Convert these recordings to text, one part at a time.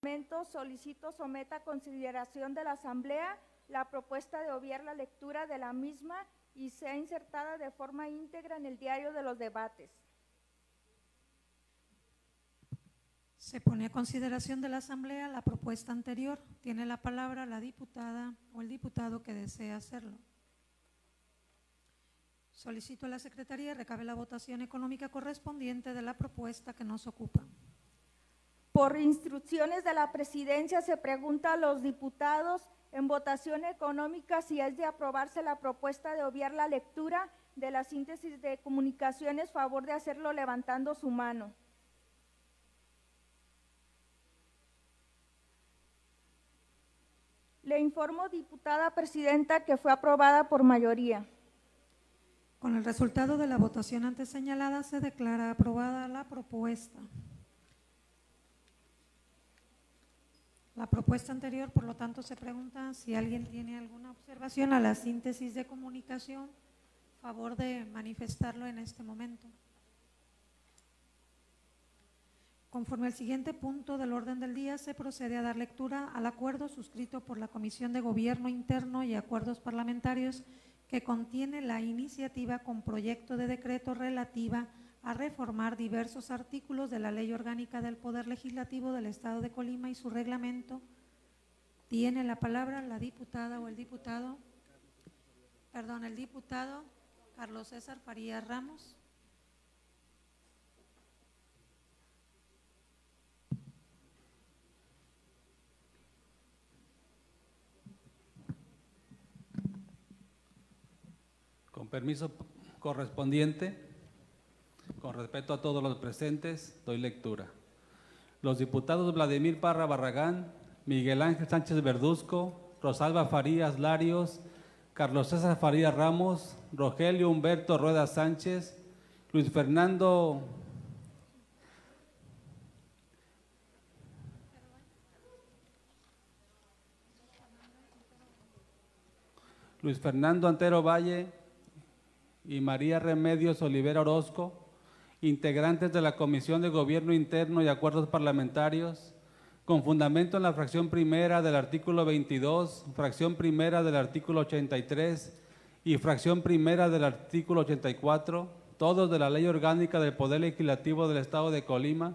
Parlamento, solicito someta a consideración de la Asamblea la propuesta de obviar la lectura de la misma y sea insertada de forma íntegra en el diario de los debates. Se pone a consideración de la Asamblea la propuesta anterior. Tiene la palabra la diputada o el diputado que desea hacerlo. Solicito a la Secretaría recabe la votación económica correspondiente de la propuesta que nos ocupa. Por instrucciones de la presidencia se pregunta a los diputados en votación económica si es de aprobarse la propuesta de obviar la lectura de la síntesis de comunicaciones, favor de hacerlo levantando su mano. Le informo, diputada presidenta, que fue aprobada por mayoría. Con el resultado de la votación antes señalada se declara aprobada la propuesta. La propuesta anterior, por lo tanto, se pregunta si alguien tiene alguna observación a la síntesis de comunicación, favor de manifestarlo en este momento. Conforme al siguiente punto del orden del día, se procede a dar lectura al acuerdo suscrito por la Comisión de Gobierno Interno y Acuerdos Parlamentarios que contiene la iniciativa con proyecto de decreto relativa a reformar diversos artículos de la Ley Orgánica del Poder Legislativo del Estado de Colima y su reglamento. Tiene la palabra la diputada o el diputado, perdón, el diputado Carlos César Farías Ramos. Con permiso correspondiente, con respeto a todos los presentes, doy lectura. Los diputados Vladimir Parra Barragán, Miguel Ángel Sánchez Verduzco, Rosalba Farías Larios, Carlos César Farías Ramos, Rogelio Humberto Rueda Sánchez, Luis Fernando Luis Fernando Antero Valle y María Remedios Olivera Orozco, integrantes de la Comisión de Gobierno Interno y Acuerdos Parlamentarios, con fundamento en la fracción primera del artículo 22, fracción primera del artículo 83 y fracción primera del artículo 84, todos de la Ley Orgánica del Poder Legislativo del Estado de Colima,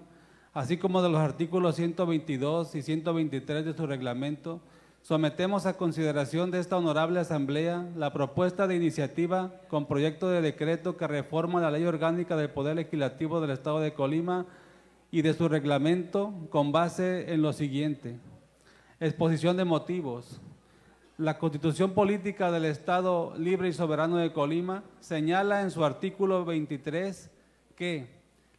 así como de los artículos 122 y 123 de su reglamento, Sometemos a consideración de esta honorable asamblea la propuesta de iniciativa con proyecto de decreto que reforma la ley orgánica del Poder Legislativo del Estado de Colima y de su reglamento con base en lo siguiente. Exposición de motivos. La Constitución Política del Estado Libre y Soberano de Colima señala en su artículo 23 que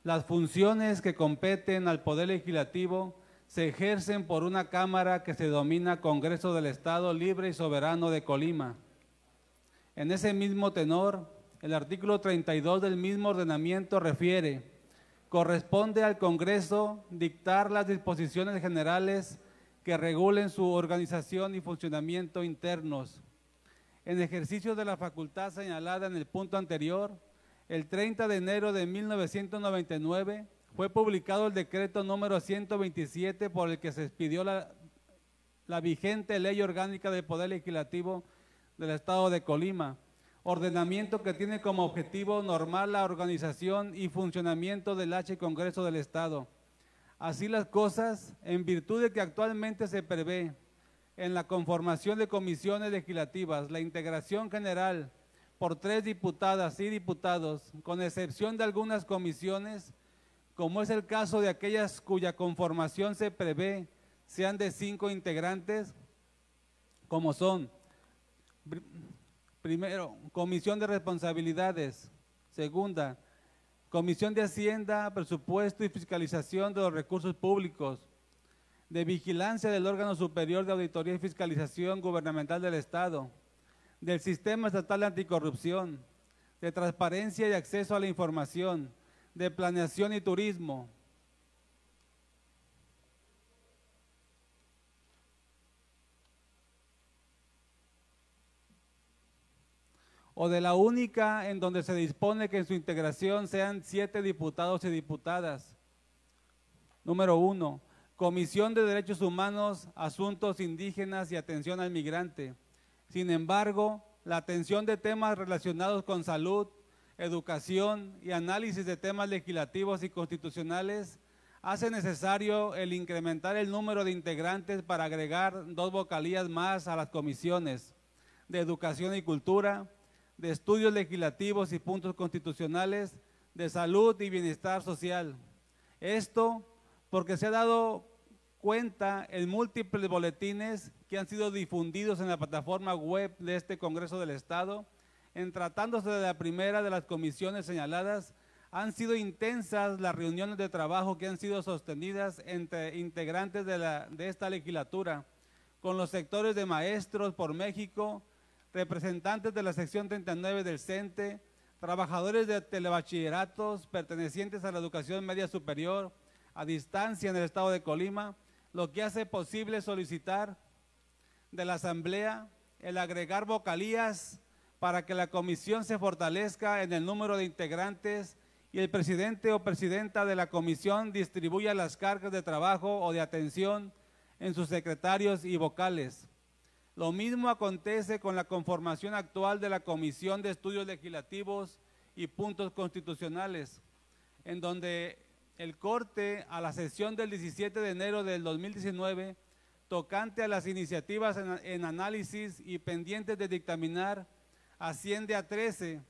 las funciones que competen al Poder Legislativo se ejercen por una Cámara que se domina Congreso del Estado Libre y Soberano de Colima. En ese mismo tenor, el artículo 32 del mismo ordenamiento refiere, corresponde al Congreso dictar las disposiciones generales que regulen su organización y funcionamiento internos. En ejercicio de la facultad señalada en el punto anterior, el 30 de enero de 1999, fue publicado el decreto número 127 por el que se expidió la, vigente ley orgánica del Poder Legislativo del Estado de Colima, ordenamiento que tiene como objetivo normal la organización y funcionamiento del H Congreso del Estado. Así las cosas, en virtud de que actualmente se prevé en la conformación de comisiones legislativas la integración general por tres diputadas y diputados, con excepción de algunas comisiones, como es el caso de aquellas cuya conformación se prevé sean de cinco integrantes, como son, primero, Comisión de Responsabilidades, segunda, Comisión de Hacienda, Presupuesto y Fiscalización de los Recursos Públicos, de Vigilancia del órgano superior de Auditoría y Fiscalización Gubernamental del Estado, del Sistema Estatal de Anticorrupción, de Transparencia y Acceso a la Información, de Planeación y Turismo. o de la única en donde se dispone que en su integración sean siete diputados y diputadas. Número uno, Comisión de Derechos Humanos, Asuntos Indígenas y Atención al Migrante. Sin embargo, la atención de temas relacionados con salud, educación y análisis de temas legislativos y constitucionales hace necesario el incrementar el número de integrantes para agregar dos vocalías más a las comisiones de educación y cultura, de estudios legislativos y puntos constitucionales, de salud y bienestar social. Esto porque se ha dado cuenta en múltiples boletines que han sido difundidos en la plataforma web de este Congreso del Estado. En tratándose de la primera de las comisiones señaladas, han sido intensas las reuniones de trabajo que han sido sostenidas entre integrantes de, esta legislatura, con los sectores de maestros por México, representantes de la sección 39 del CENTE, trabajadores de telebachilleratos pertenecientes a la educación media superior a distancia en el estado de Colima, lo que hace posible solicitar de la Asamblea el agregar vocalías para que la comisión se fortalezca en el número de integrantes y el presidente o presidenta de la comisión distribuya las cargas de trabajo o de atención en sus secretarios y vocales. Lo mismo acontece con la conformación actual de la Comisión de Estudios Legislativos y Puntos Constitucionales, en donde el corte a la sesión del 17 de enero del 2019 tocante a las iniciativas en, en análisis y pendientes de dictaminar asciende a 13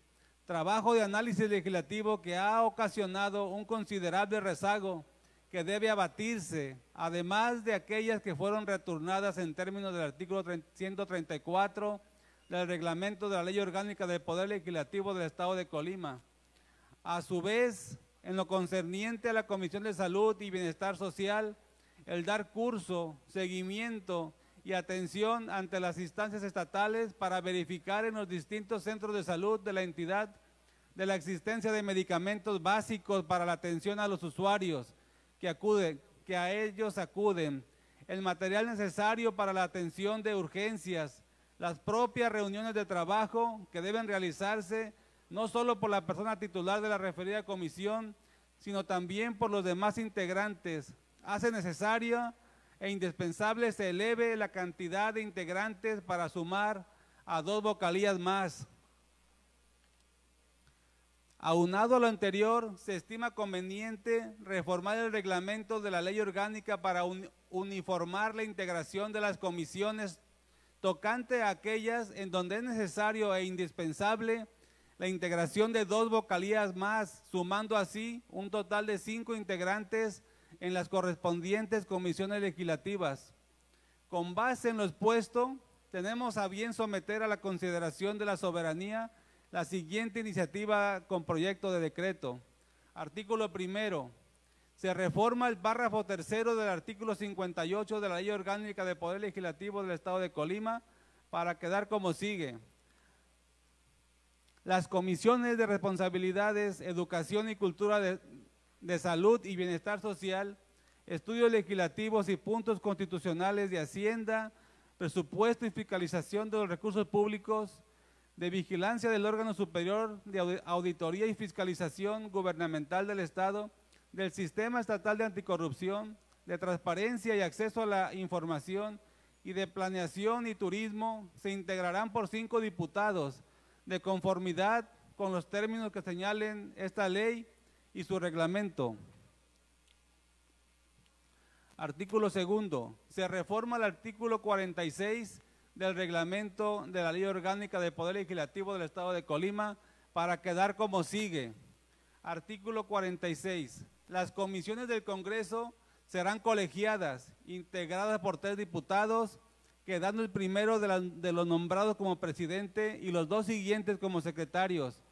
trabajo de análisis legislativo que ha ocasionado un considerable rezago que debe abatirse, además de aquellas que fueron retornadas en términos del artículo 134 del reglamento de la Ley Orgánica del Poder Legislativo del Estado de Colima. A su vez, en lo concerniente a la Comisión de Salud y Bienestar Social, el dar curso, seguimiento y atención ante las instancias estatales para verificar en los distintos centros de salud de la entidad de la existencia de medicamentos básicos para la atención a los usuarios que acuden, que a ellos acuden, el material necesario para la atención de urgencias, las propias reuniones de trabajo que deben realizarse no solo por la persona titular de la referida comisión, sino también por los demás integrantes. Hace necesaria e indispensable se eleve la cantidad de integrantes para sumar a dos vocalías más. Aunado a lo anterior, se estima conveniente reformar el reglamento de la ley orgánica para uniformar la integración de las comisiones tocante a aquellas en donde es necesario e indispensable la integración de dos vocalías más, sumando así un total de cinco integrantes en las correspondientes comisiones legislativas. Con base en lo expuesto, tenemos a bien someter a la consideración de la soberanía la siguiente iniciativa con proyecto de decreto. Artículo primero. Se reforma el párrafo tercero del artículo 58 de la Ley Orgánica de Poder Legislativo del Estado de Colima para quedar como sigue. Las comisiones de responsabilidades, educación y cultura de, de Salud y Bienestar Social, estudios legislativos y puntos constitucionales de Hacienda, presupuesto y fiscalización de los recursos públicos, de vigilancia del órgano superior de auditoría y fiscalización gubernamental del Estado, del Sistema Estatal de Anticorrupción, de transparencia y acceso a la información y de planeación y turismo se integrarán por cinco diputados de conformidad con los términos que señalen esta ley y su reglamento. Artículo segundo. Se reforma el artículo 46 del reglamento de la Ley Orgánica del Poder Legislativo del Estado de Colima para quedar como sigue. Artículo 46. Las comisiones del Congreso serán colegiadas, integradas por tres diputados, quedando el primero de, de los nombrados como presidente y los dos siguientes como secretarios,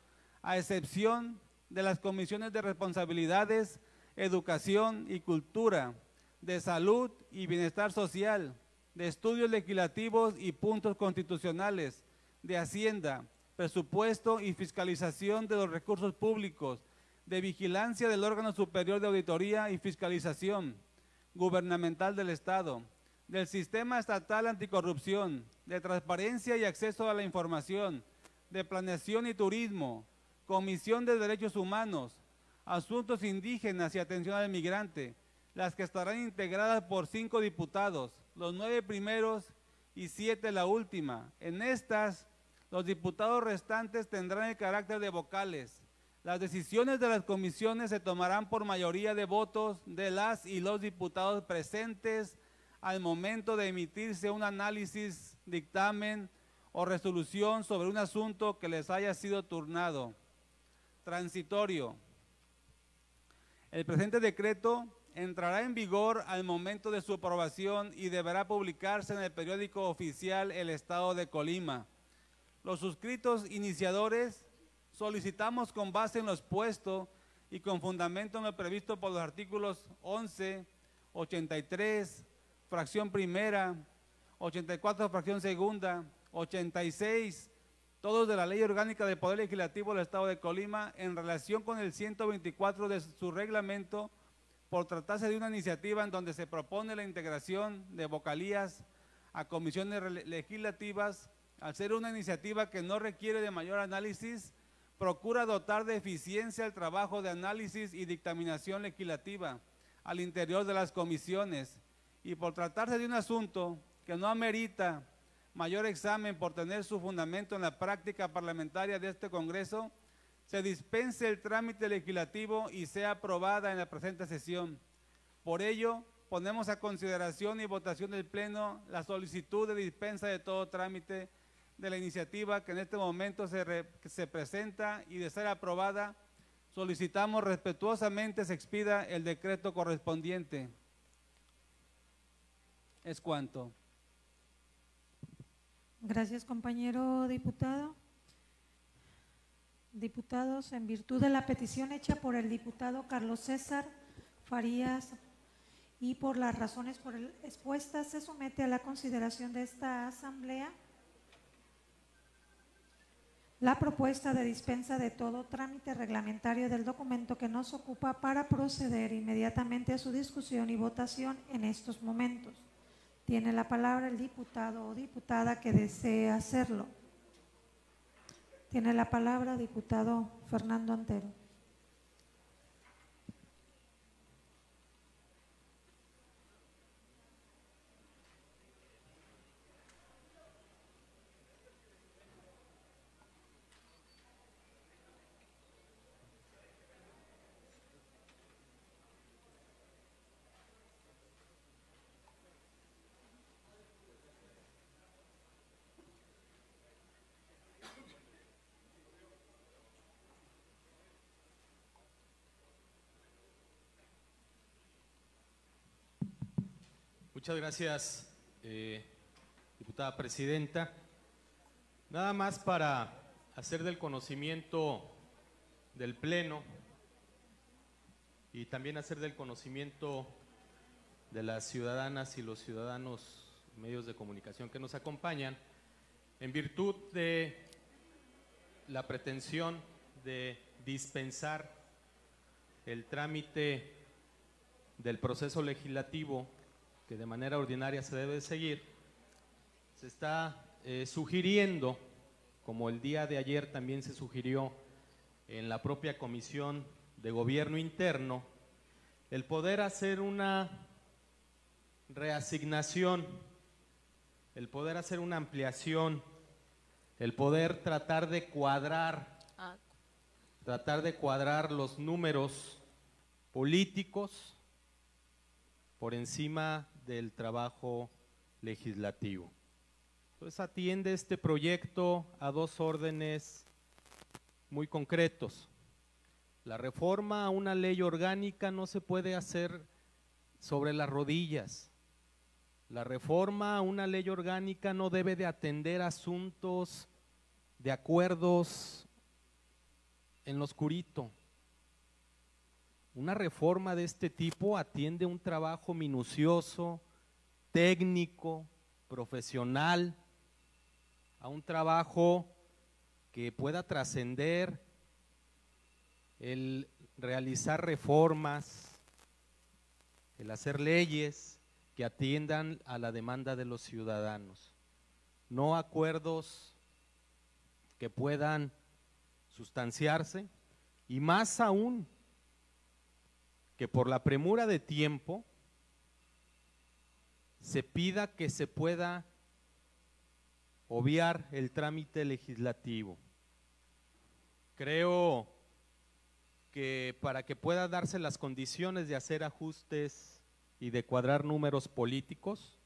a excepción de las comisiones de responsabilidades, educación y cultura, de salud y bienestar social, de estudios legislativos y puntos constitucionales, de hacienda, presupuesto y fiscalización de los recursos públicos, de vigilancia del órgano superior de auditoría y fiscalización gubernamental del Estado, del sistema estatal anticorrupción, de transparencia y acceso a la información, de planeación y turismo, Comisión de Derechos Humanos, Asuntos Indígenas y Atención al Migrante, las que estarán integradas por cinco diputados, los nueve primeros y siete la última. En estas, los diputados restantes tendrán el carácter de vocales. Las decisiones de las comisiones se tomarán por mayoría de votos de las y los diputados presentes al momento de emitirse un análisis, dictamen o resolución sobre un asunto que les haya sido turnado. Transitorio. El presente decreto entrará en vigor al momento de su aprobación y deberá publicarse en el periódico oficial El Estado de Colima. Los suscritos iniciadores solicitamos con base en los puestos y con fundamento en lo previsto por los artículos 11, 83, fracción primera, 84, fracción segunda, 86, todos de la Ley Orgánica del Poder Legislativo del Estado de Colima en relación con el 124 de su reglamento por tratarse de una iniciativa en donde se propone la integración de vocalías a comisiones legislativas, al ser una iniciativa que no requiere de mayor análisis, procura dotar de eficiencia el trabajo de análisis y dictaminación legislativa al interior de las comisiones. Y por tratarse de un asunto que no amerita mayor examen por tener su fundamento en la práctica parlamentaria de este Congreso, se dispense el trámite legislativo y sea aprobada en la presente sesión. Por ello, ponemos a consideración y votación del Pleno la solicitud de dispensa de todo trámite de la iniciativa que en este momento se, se presenta y de ser aprobada, solicitamos respetuosamente se expida el decreto correspondiente. Es cuanto. Gracias, compañero diputado. Diputados, en virtud de la petición hecha por el diputado Carlos César Farías y por las razones por él expuestas, se somete a la consideración de esta Asamblea la propuesta de dispensa de todo trámite reglamentario del documento que nos ocupa para proceder inmediatamente a su discusión y votación en estos momentos. Tiene la palabra el diputado o diputada que desee hacerlo. Tiene la palabra diputado Fernando Antero. Muchas gracias, eh, diputada presidenta. Nada más para hacer del conocimiento del Pleno y también hacer del conocimiento de las ciudadanas y los ciudadanos medios de comunicación que nos acompañan, en virtud de la pretensión de dispensar el trámite del proceso legislativo que de manera ordinaria se debe seguir, se está eh, sugiriendo, como el día de ayer también se sugirió en la propia Comisión de Gobierno Interno, el poder hacer una reasignación, el poder hacer una ampliación, el poder tratar de cuadrar, ah. tratar de cuadrar los números políticos por encima del trabajo legislativo. Entonces atiende este proyecto a dos órdenes muy concretos. La reforma a una ley orgánica no se puede hacer sobre las rodillas. La reforma a una ley orgánica no debe de atender asuntos de acuerdos en lo oscurito. Una reforma de este tipo atiende un trabajo minucioso, técnico, profesional, a un trabajo que pueda trascender el realizar reformas, el hacer leyes que atiendan a la demanda de los ciudadanos, no acuerdos que puedan sustanciarse y más aún que por la premura de tiempo se pida que se pueda obviar el trámite legislativo. Creo que para que pueda darse las condiciones de hacer ajustes y de cuadrar números políticos,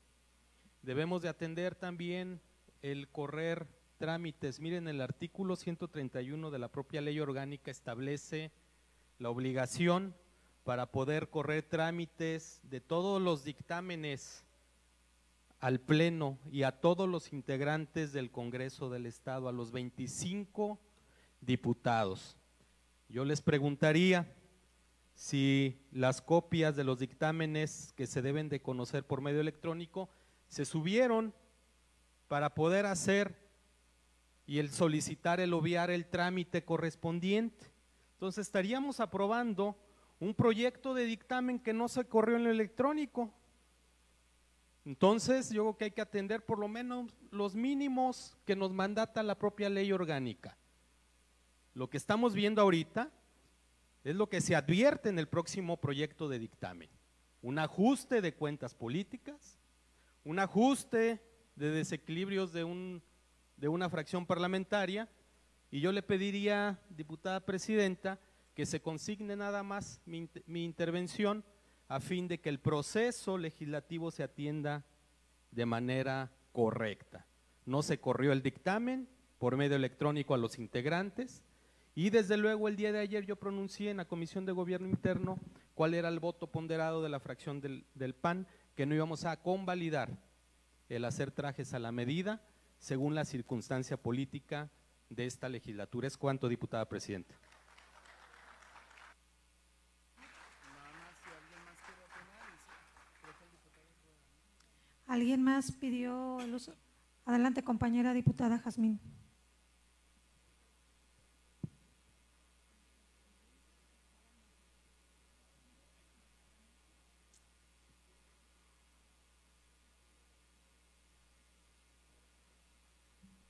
debemos de atender también el correr trámites. Miren, el artículo 131 de la propia ley orgánica establece la obligación para poder correr trámites de todos los dictámenes al Pleno y a todos los integrantes del Congreso del Estado, a los 25 diputados. Yo les preguntaría si las copias de los dictámenes que se deben de conocer por medio electrónico se subieron para poder hacer y el solicitar, el obviar el trámite correspondiente. Entonces estaríamos aprobando un proyecto de dictamen que no se corrió en lo electrónico. Entonces yo creo que hay que atender por lo menos los mínimos que nos mandata la propia ley orgánica. Lo que estamos viendo ahorita es lo que se advierte en el próximo proyecto de dictamen. Un ajuste de cuentas políticas, un ajuste de desequilibrios de, un, de una fracción parlamentaria y yo le pediría, diputada presidenta, que se consigne nada más mi, intervención a fin de que el proceso legislativo se atienda de manera correcta. No se corrió el dictamen por medio electrónico a los integrantes y desde luego el día de ayer yo pronuncié en la Comisión de Gobierno Interno cuál era el voto ponderado de la fracción del, del PAN, que no íbamos a convalidar el hacer trajes a la medida según la circunstancia política de esta legislatura. Es cuanto, diputada presidenta. ¿Alguien más pidió el? Adelante, compañera diputada Jazmín.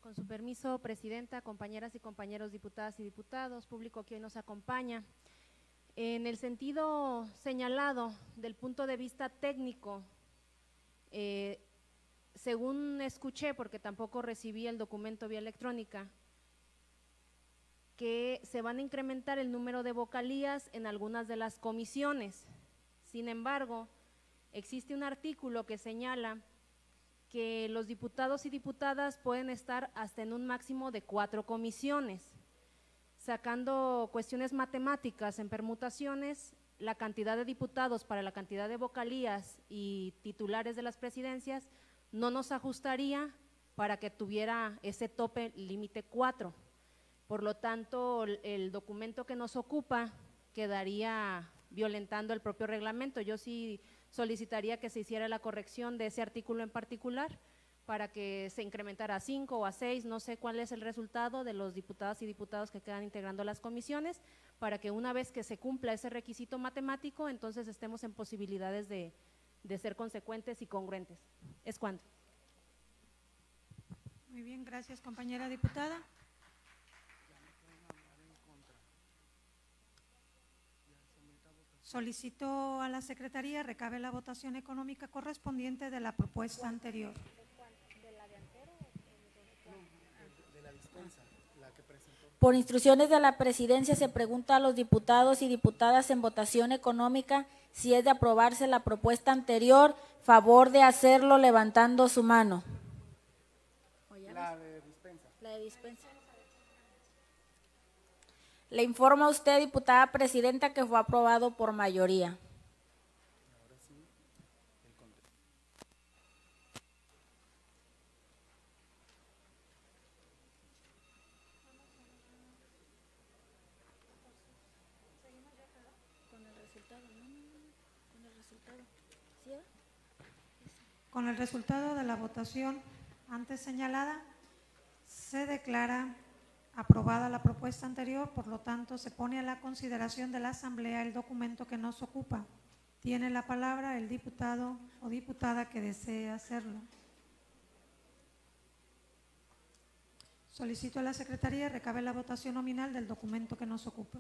Con su permiso, Presidenta, compañeras y compañeros diputadas y diputados, público que hoy nos acompaña. En el sentido señalado del punto de vista técnico, eh, según escuché, porque tampoco recibí el documento vía electrónica, que se van a incrementar el número de vocalías en algunas de las comisiones. Sin embargo, existe un artículo que señala que los diputados y diputadas pueden estar hasta en un máximo de cuatro comisiones. Sacando cuestiones matemáticas en permutaciones, la cantidad de diputados para la cantidad de vocalías y titulares de las presidencias no nos ajustaría para que tuviera ese tope límite cuatro. Por lo tanto, el documento que nos ocupa quedaría violentando el propio reglamento. Yo sí solicitaría que se hiciera la corrección de ese artículo en particular para que se incrementara a cinco o a seis, no sé cuál es el resultado de los diputados y diputados que quedan integrando las comisiones, para que una vez que se cumpla ese requisito matemático, entonces estemos en posibilidades de, de ser consecuentes y congruentes. Es cuando. Muy bien, gracias compañera diputada. Solicito a la Secretaría recabe la votación económica correspondiente de la propuesta anterior. Por instrucciones de la presidencia se pregunta a los diputados y diputadas en votación económica si es de aprobarse la propuesta anterior, favor de hacerlo levantando su mano. La de dispensa. La de dispensa. Le informa a usted, diputada presidenta, que fue aprobado por mayoría. Con el resultado de la votación antes señalada, se declara aprobada la propuesta anterior, por lo tanto, se pone a la consideración de la Asamblea el documento que nos ocupa. Tiene la palabra el diputado o diputada que desee hacerlo. Solicito a la Secretaría recabe la votación nominal del documento que nos ocupa.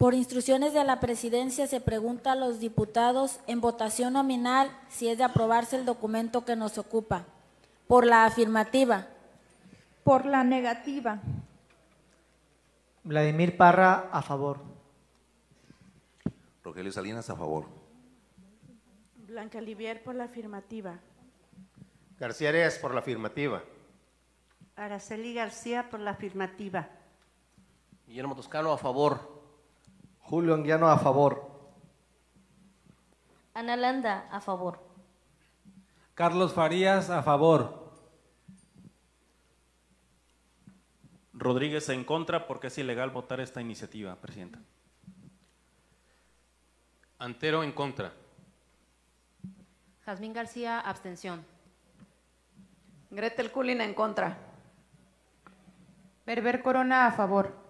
Por instrucciones de la presidencia se pregunta a los diputados en votación nominal si es de aprobarse el documento que nos ocupa. Por la afirmativa. Por la negativa. Vladimir Parra, a favor. Rogelio Salinas, a favor. Blanca Olivier por la afirmativa. García Arias por la afirmativa. Araceli García por la afirmativa. Guillermo Toscano, a favor. Julio Anguiano, a favor. Ana Landa, a favor. Carlos Farías, a favor. Rodríguez en contra porque es ilegal votar esta iniciativa, Presidenta. Antero en contra. Jazmín García, abstención. Gretel Culina en contra. Berber Corona, a favor.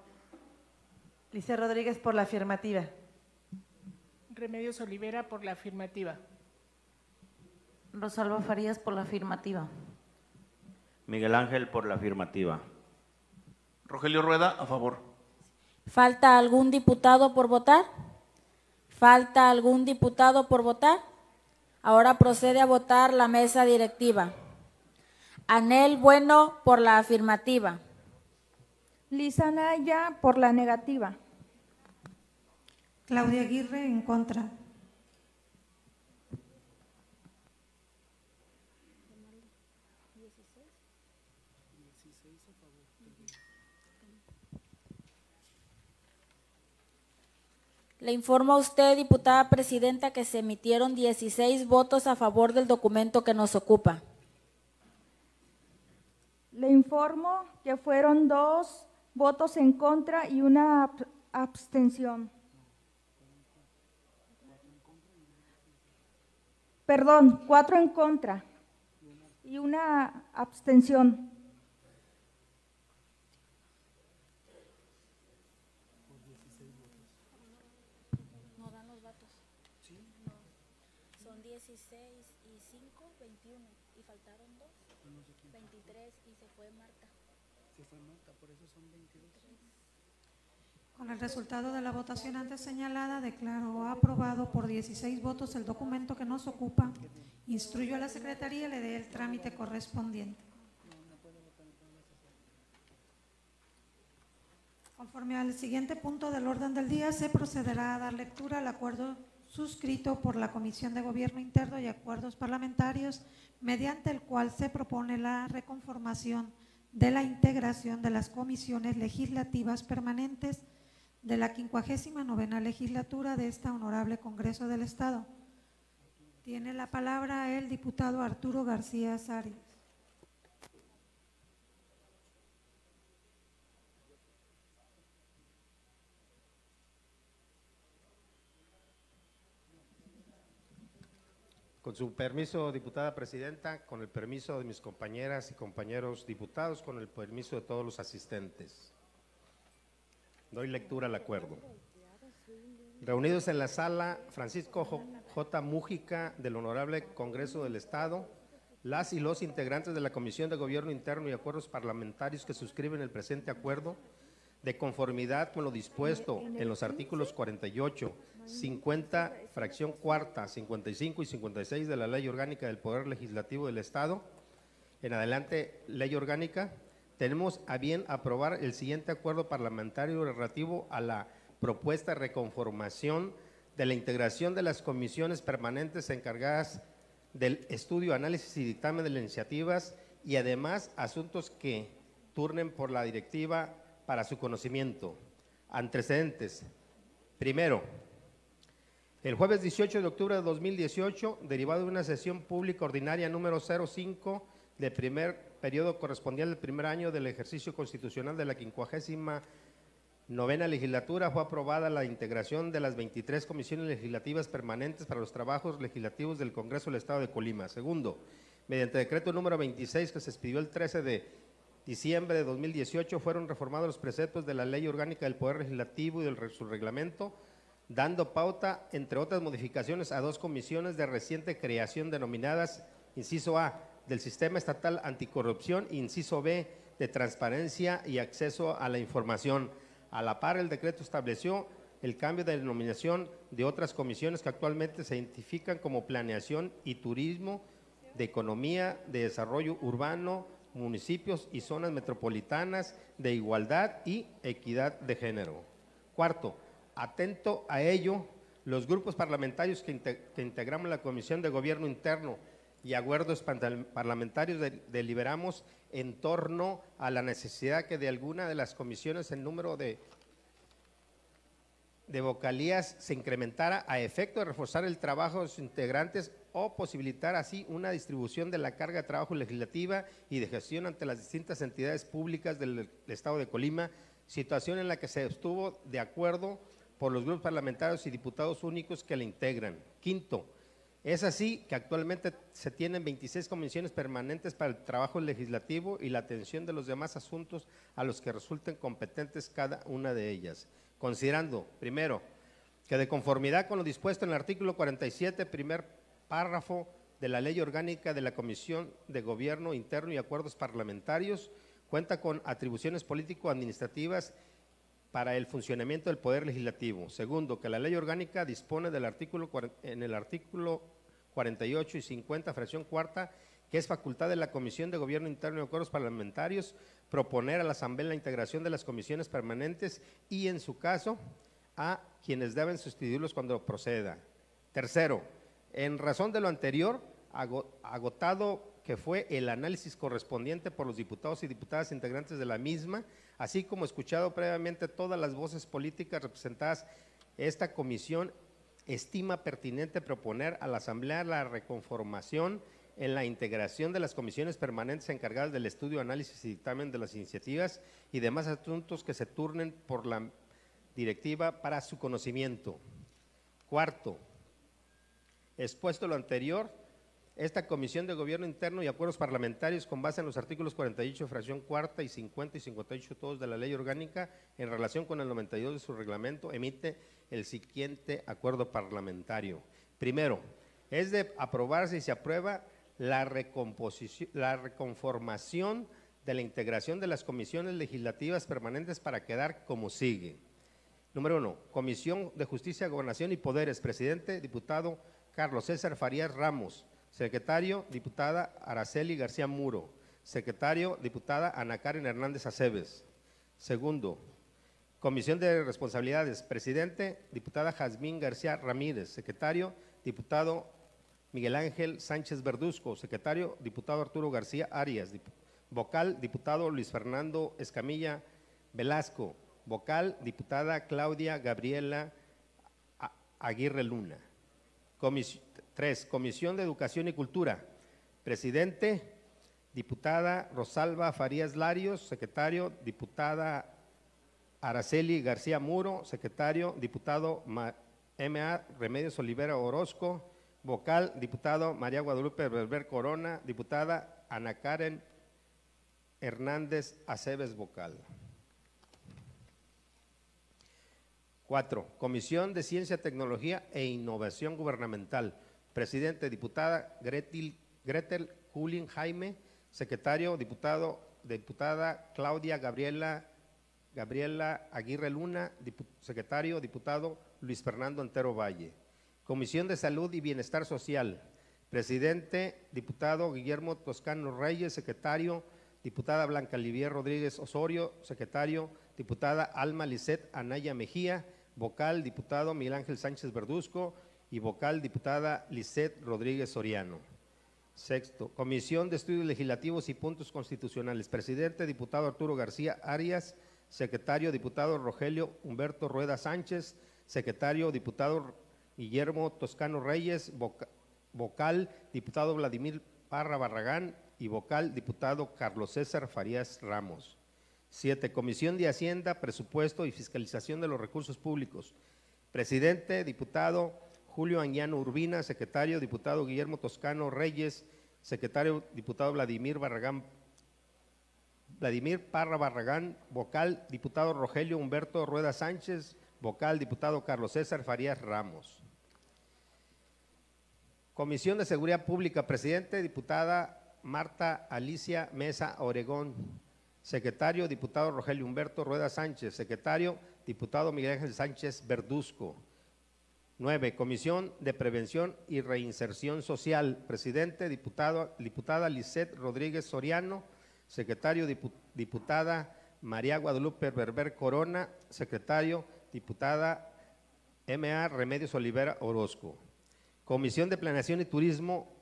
Lice Rodríguez por la afirmativa. Remedios Olivera por la afirmativa. Rosalba Farías por la afirmativa. Miguel Ángel por la afirmativa. Rogelio Rueda, a favor. ¿Falta algún diputado por votar? ¿Falta algún diputado por votar? Ahora procede a votar la mesa directiva. Anel Bueno por la afirmativa. Lisa Naya por la negativa. Claudia Aguirre en contra. Le informo a usted, diputada presidenta, que se emitieron 16 votos a favor del documento que nos ocupa. Le informo que fueron dos votos en contra y una ab- abstención. Perdón, cuatro en contra y una abstención. No dan los datos. Son 16 y 5, 21. Y faltaron dos. 23 y se fue Marta. Se fue Marta, por eso son 22. Con el resultado de la votación antes señalada, declaro aprobado por 16 votos el documento que nos ocupa. Instruyo a la Secretaría le dé el trámite correspondiente. Conforme al siguiente punto del orden del día, se procederá a dar lectura al acuerdo suscrito por la Comisión de Gobierno Interno y Acuerdos Parlamentarios, mediante el cual se propone la reconformación de la integración de las comisiones legislativas permanentes de la 59 legislatura de esta honorable Congreso del Estado. Tiene la palabra el diputado Arturo García Sari. Con su permiso, diputada presidenta, con el permiso de mis compañeras y compañeros diputados, con el permiso de todos los asistentes. Doy lectura al acuerdo. Reunidos en la sala Francisco J. J. Mújica del Honorable Congreso del Estado, las y los integrantes de la Comisión de Gobierno Interno y Acuerdos Parlamentarios que suscriben el presente acuerdo, de conformidad con lo dispuesto en los artículos 48, 50, fracción cuarta, 55 y 56 de la Ley Orgánica del Poder Legislativo del Estado, en adelante Ley Orgánica, tenemos a bien aprobar el siguiente acuerdo parlamentario relativo a la propuesta de reconformación de la integración de las comisiones permanentes encargadas del estudio, análisis y dictamen de las iniciativas y además asuntos que turnen por la directiva para su conocimiento. Antecedentes. Primero, el jueves 18 de octubre de 2018, derivado de una sesión pública ordinaria número 05 del primer periodo correspondiente al primer año del ejercicio constitucional de la quincuagésima novena legislatura, fue aprobada la integración de las 23 comisiones legislativas permanentes para los trabajos legislativos del Congreso del Estado de Colima. Segundo, mediante decreto número 26 que se expidió el 13 de diciembre de 2018, fueron reformados los preceptos de la Ley Orgánica del Poder Legislativo y del su reglamento, dando pauta, entre otras modificaciones, a dos comisiones de reciente creación denominadas, inciso A, del Sistema Estatal Anticorrupción, inciso B, de Transparencia y Acceso a la Información. A la par, el decreto estableció el cambio de denominación de otras comisiones que actualmente se identifican como planeación y turismo, de economía, de desarrollo urbano, municipios y zonas metropolitanas, de igualdad y equidad de género. Cuarto, atento a ello, los grupos parlamentarios que, inte- que integramos la Comisión de Gobierno Interno y acuerdos parlamentarios de- deliberamos en torno a la necesidad que de alguna de las comisiones el número de, de vocalías se incrementara a efecto de reforzar el trabajo de sus integrantes o posibilitar así una distribución de la carga de trabajo legislativa y de gestión ante las distintas entidades públicas del Estado de Colima, situación en la que se estuvo de acuerdo por los grupos parlamentarios y diputados únicos que la integran. Quinto, es así que actualmente se tienen 26 comisiones permanentes para el trabajo legislativo y la atención de los demás asuntos a los que resulten competentes cada una de ellas. Considerando, primero, que de conformidad con lo dispuesto en el artículo 47, primer párrafo de la Ley Orgánica de la Comisión de Gobierno Interno y Acuerdos Parlamentarios, cuenta con atribuciones político-administrativas para el funcionamiento del Poder Legislativo. Segundo, que la ley orgánica dispone del artículo, en el artículo 48 y 50, fracción cuarta, que es facultad de la Comisión de Gobierno Interno y Acuerdos Parlamentarios proponer a la Asamblea la integración de las comisiones permanentes y, en su caso, a quienes deben sustituirlos cuando proceda. Tercero, en razón de lo anterior, ago- agotado que fue el análisis correspondiente por los diputados y diputadas integrantes de la misma, así como escuchado previamente todas las voces políticas representadas, esta comisión estima pertinente proponer a la Asamblea la reconformación en la integración de las comisiones permanentes encargadas del estudio, análisis y dictamen de las iniciativas y demás asuntos que se turnen por la directiva para su conocimiento. Cuarto, expuesto lo anterior, esta Comisión de Gobierno Interno y Acuerdos Parlamentarios, con base en los artículos 48, fracción cuarta y 50 y 58 todos de la Ley Orgánica, en relación con el 92 de su reglamento, emite el siguiente acuerdo parlamentario. Primero, es de aprobarse y se aprueba la, recomposición, la reconformación de la integración de las comisiones legislativas permanentes para quedar como sigue. Número uno, Comisión de Justicia, Gobernación y Poderes, presidente, diputado Carlos César Farías Ramos, secretario, diputada Araceli García Muro, secretario, diputada Ana Karen Hernández Aceves. Segundo, Comisión de Responsabilidades, presidente, diputada Jazmín García Ramírez, secretario, diputado Miguel Ángel Sánchez Verduzco, secretario, diputado Arturo García Arias, vocal, diputado Luis Fernando Escamilla Velasco, vocal, diputada Claudia Gabriela Aguirre Luna. Comis- tres, Comisión de Educación y Cultura, presidente, diputada Rosalba Farías Larios, secretario, diputada Araceli García Muro, secretario, diputado M.A. Remedios Olivera Orozco, vocal, diputado María Guadalupe Berber Corona, diputada Ana Karen Hernández Aceves Vocal. Cuatro, Comisión de Ciencia, Tecnología e Innovación Gubernamental. Presidente, diputada Gretel, Julien Jaime, secretario, diputado, diputada Claudia Gabriela, Gabriela Aguirre Luna, secretario, diputado Luis Fernando Antero Valle. Comisión de Salud y Bienestar Social. Presidente, diputado Guillermo Toscano Reyes, secretario, diputada Blanca Livier Rodríguez Osorio, secretario, diputada Alma Lisset Anaya Mejía, vocal, diputado Miguel Ángel Sánchez Verduzco y vocal, diputada Lisset Rodríguez Soriano. Sexto, Comisión de Estudios Legislativos y Puntos Constitucionales. Presidente, diputado Arturo García Arias, secretario, diputado Rogelio Humberto Rueda Sánchez, secretario, diputado Guillermo Toscano Reyes, voca- vocal, diputado Vladimir Parra Barragán y vocal, diputado Carlos César Farías Ramos. Siete, Comisión de Hacienda, Presupuesto y Fiscalización de los Recursos Públicos. Presidente, diputado Julio Anguiano Urbina, secretario, diputado Guillermo Toscano Reyes, secretario, diputado Vladimir Barragán, Vladimir Parra Barragán, vocal, diputado Rogelio Humberto Rueda Sánchez, vocal, diputado Carlos César Farías Ramos. Comisión de Seguridad Pública, presidente, diputada Marta Alicia Mesa Oregón, secretario, diputado Rogelio Humberto Rueda Sánchez, secretario, diputado Miguel Ángel Sánchez Verduzco. 9. Comisión de Prevención y Reinserción Social, presidente, diputado, diputada Lisette Rodríguez Soriano, secretario, dipu- diputada María Guadalupe Berber Corona, secretario, diputada MA Remedios Olivera Orozco. Comisión de Planeación y Turismo,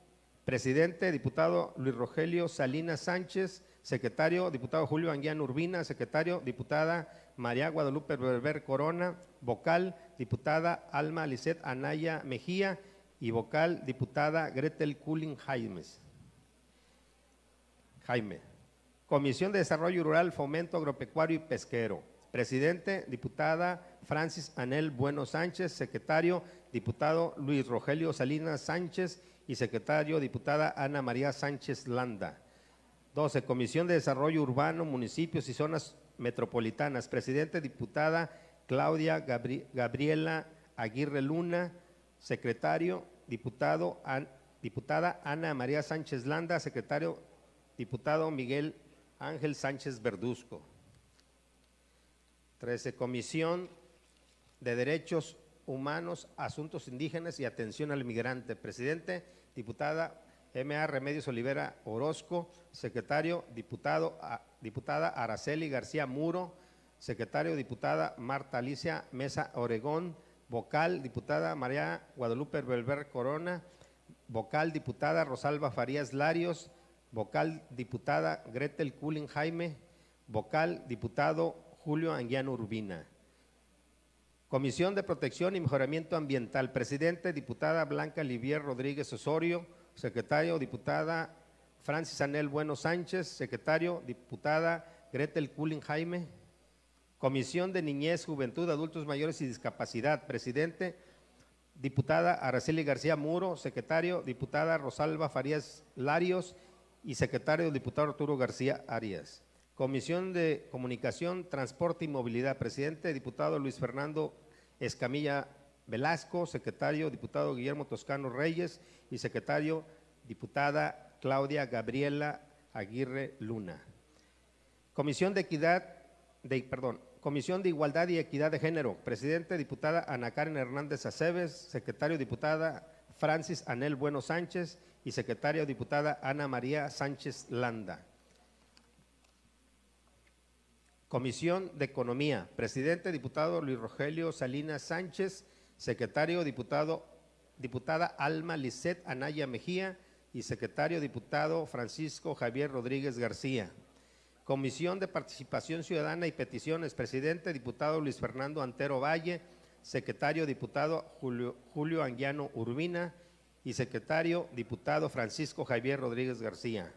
presidente, diputado Luis Rogelio Salinas Sánchez, secretario, diputado Julio Anguiano Urbina, secretario, diputada María Guadalupe Berber Corona, vocal, diputada Alma Lisset Anaya Mejía y vocal, diputada Gretel Culling Jaimes. Jaime. Comisión de Desarrollo Rural, Fomento Agropecuario y Pesquero. Presidente, diputada Francis Anel Bueno Sánchez, secretario, diputado Luis Rogelio Salinas Sánchez y secretario, diputada Ana María Sánchez Landa. 12. Comisión de Desarrollo Urbano, Municipios y Zonas Metropolitanas. Presidente, diputada Claudia Gabri- Gabriela Aguirre Luna. Secretario, diputado, diputada Ana María Sánchez Landa. Secretario, diputado Miguel Ángel Sánchez Verduzco. 13. Comisión de Derechos Humanos, Asuntos Indígenas y Atención al Migrante. Presidente, diputada M.A. Remedios Olivera Orozco, secretario, diputado, diputada Araceli García Muro, secretario, diputada Marta Alicia Mesa Oregón, vocal, diputada María Guadalupe Belver Corona, vocal, diputada Rosalba Farías Larios, vocal, diputada Gretel Culling Jaime, vocal, diputado Julio Anguiano Urbina. Comisión de Protección y Mejoramiento Ambiental, presidente, diputada Blanca Livier Rodríguez Osorio, secretario, diputada Francis Anel Bueno Sánchez, secretario, diputada Gretel Culling Jaime. Comisión de Niñez, Juventud, Adultos Mayores y Discapacidad, presidente, diputada Araceli García Muro, secretario, diputada Rosalba Farías Larios y secretario, diputado Arturo García Arias. Comisión de Comunicación, Transporte y Movilidad, presidente, diputado Luis Fernando Escamilla Velasco, secretario, diputado Guillermo Toscano Reyes y secretario, diputada Claudia Gabriela Aguirre Luna. Comisión de Igualdad y Equidad de Género, presidente, diputada Ana Karen Hernández Aceves, secretario, diputada Francis Anel Bueno Sánchez y secretario, diputada Ana María Sánchez Landa. Comisión de Economía, presidente, diputado Luis Rogelio Salinas Sánchez, secretario, diputado, diputada Alma Lisset Anaya Mejía y secretario, diputado Francisco Javier Rodríguez García. Comisión de Participación Ciudadana y Peticiones, presidente, diputado Luis Fernando Antero Valle, secretario, diputado Julio, Julio Anguiano Urbina y secretario, diputado Francisco Javier Rodríguez García.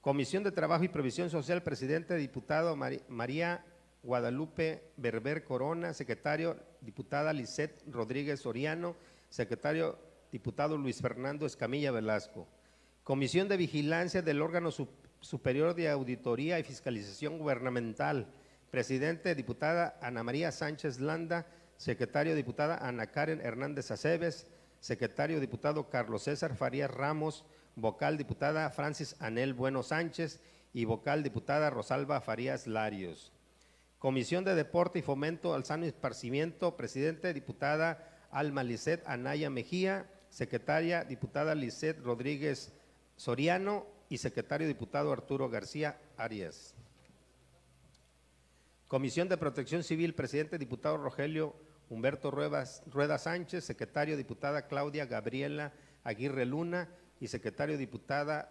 Comisión de Trabajo y Previsión Social, presidente, diputado María Guadalupe Berber Corona, secretario, diputada Lisette Rodríguez Soriano, secretario, diputado Luis Fernando Escamilla Velasco. Comisión de Vigilancia del órgano Sup- superior de auditoría y fiscalización gubernamental, presidente, diputada Ana María Sánchez Landa, secretario, diputada Ana Karen Hernández Aceves, secretario, diputado Carlos César Farías Ramos, vocal, diputada Francis Anel Bueno Sánchez. Y vocal, diputada Rosalba Farías Larios. Comisión de Deporte y Fomento al Sano Esparcimiento, presidente, diputada Alma Lisset Anaya Mejía, secretaria, diputada Lisset Rodríguez Soriano y secretario, diputado Arturo García Arias. Comisión de Protección Civil, presidente, diputado Rogelio Humberto Rueda Sánchez, secretario, diputada Claudia Gabriela Aguirre Luna y secretario, diputada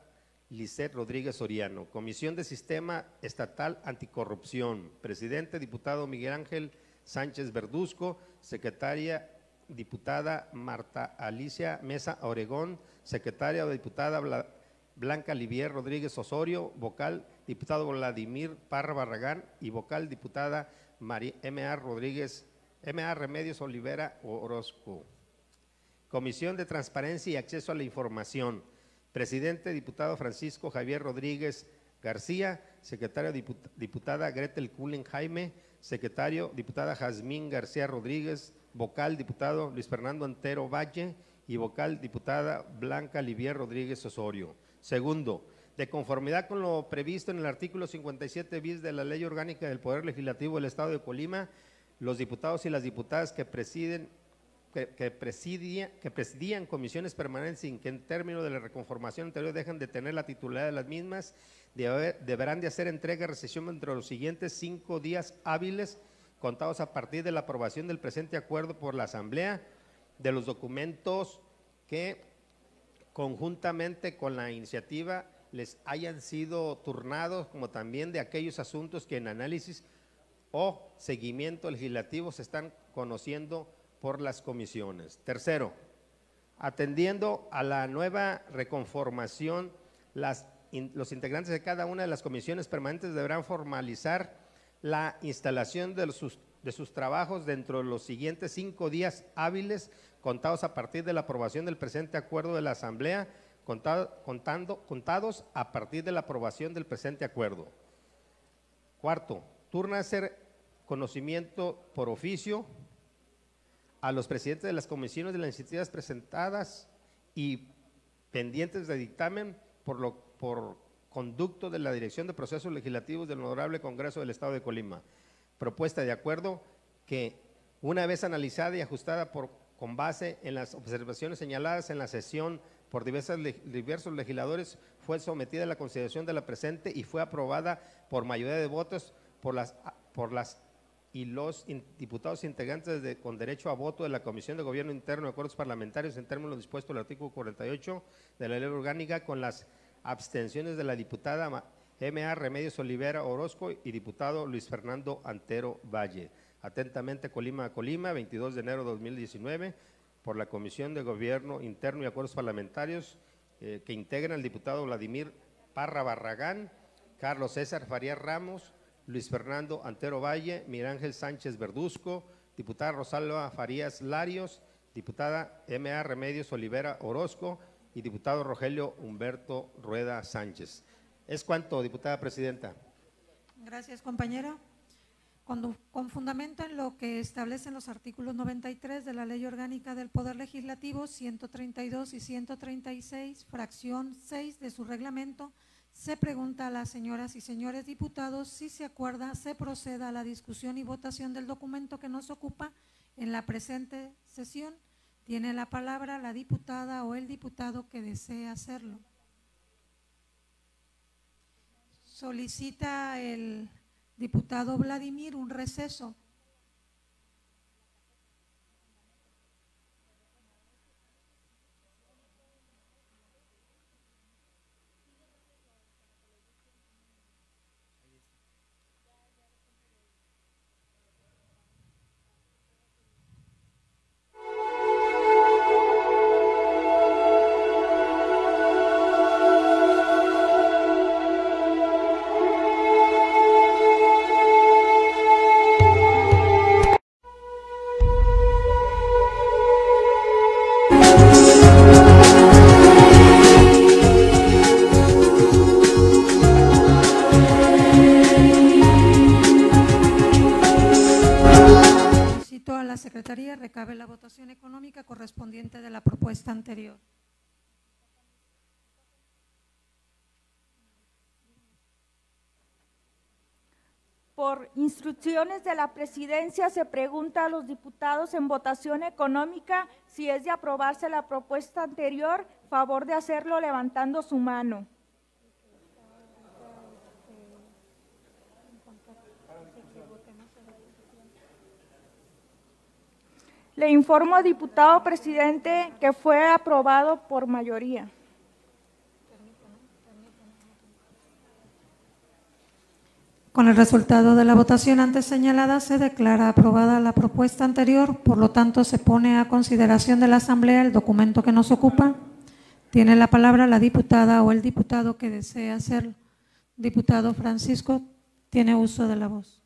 Lisset Rodríguez Soriano. Comisión de Sistema Estatal Anticorrupción, presidente, diputado Miguel Ángel Sánchez Verduzco, secretaria, diputada Marta Alicia Mesa Oregón, secretaria o diputada Bla- Blanca Livier Rodríguez Osorio, vocal diputado Vladimir Parra Barragán y vocal diputada M.A. Rodríguez, M.A. Remedios Olivera Orozco. Comisión de Transparencia y Acceso a la Información. Presidente, diputado Francisco Javier Rodríguez García, secretario, diput- diputada Gretel Cullen Jaime, secretario, diputada Jazmín García Rodríguez, vocal, diputado Luis Fernando Antero Valle y vocal, diputada Blanca Livier Rodríguez Osorio. Segundo, de conformidad con lo previsto en el artículo 57 bis de la Ley Orgánica del Poder Legislativo del Estado de Colima, los diputados y las diputadas que presiden que, presidían comisiones permanentes sin que en términos de la reconformación anterior dejen de tener la titularidad de las mismas, deberán de hacer entrega y recesión entre los siguientes cinco días hábiles contados a partir de la aprobación del presente acuerdo por la Asamblea de los documentos que conjuntamente con la iniciativa les hayan sido turnados, como también de aquellos asuntos que en análisis o seguimiento legislativo se están conociendo por las comisiones. Tercero, atendiendo a la nueva reconformación, los integrantes de cada una de las comisiones permanentes deberán formalizar la instalación de, sus, trabajos dentro de los siguientes cinco días hábiles contados a partir de la aprobación del presente acuerdo de la Asamblea, contando, contados a partir de la aprobación del presente acuerdo. Cuarto, turna hacer conocimiento por oficio a los presidentes de las comisiones de las iniciativas presentadas y pendientes de dictamen por, lo, por conducto de la Dirección de Procesos Legislativos del Honorable Congreso del Estado de Colima. Propuesta de acuerdo que, una vez analizada y ajustada con base en las observaciones señaladas en la sesión por diversos legisladores, fue sometida a la consideración de la presente y fue aprobada por mayoría de votos por las, por las y los diputados integrantes con derecho a voto de la Comisión de Gobierno Interno de Acuerdos Parlamentarios en términos dispuestos el artículo 48 de la Ley Orgánica con las abstenciones de la diputada M.A. Remedios Olivera Orozco y diputado Luis Fernando Antero Valle. Atentamente, Colima a Colima, 22 de enero de 2019, por la Comisión de Gobierno Interno y Acuerdos Parlamentarios eh, que integran el diputado Vladimir Parra Barragán, Carlos César Farías Ramos, Luis Fernando Antero Valle, Mirángel Sánchez Verduzco, diputada Rosalba Farías Larios, diputada M.A. Remedios Olivera Orozco y diputado Rogelio Humberto Rueda Sánchez. Es cuanto, diputada presidenta. Gracias, compañera. Con, con fundamento en lo que establecen los artículos 93 de la Ley Orgánica del Poder Legislativo, 132 y 136, fracción 6 de su reglamento, se pregunta a las señoras y señores diputados si se acuerda, se proceda a la discusión y votación del documento que nos ocupa en la presente sesión. Tiene la palabra la diputada o el diputado que desee hacerlo. Solicita el diputado Vladimir un receso. Por instrucciones de la presidencia se pregunta a los diputados en votación económica si es de aprobarse la propuesta anterior, favor de hacerlo levantando su mano. Le informo, diputado presidente, que fue aprobado por mayoría. Con el resultado de la votación antes señalada, se declara aprobada la propuesta anterior, por lo tanto, se pone a consideración de la Asamblea el documento que nos ocupa. Tiene la palabra la diputada o el diputado que desee hacerlo. Diputado Francisco, tiene uso de la voz.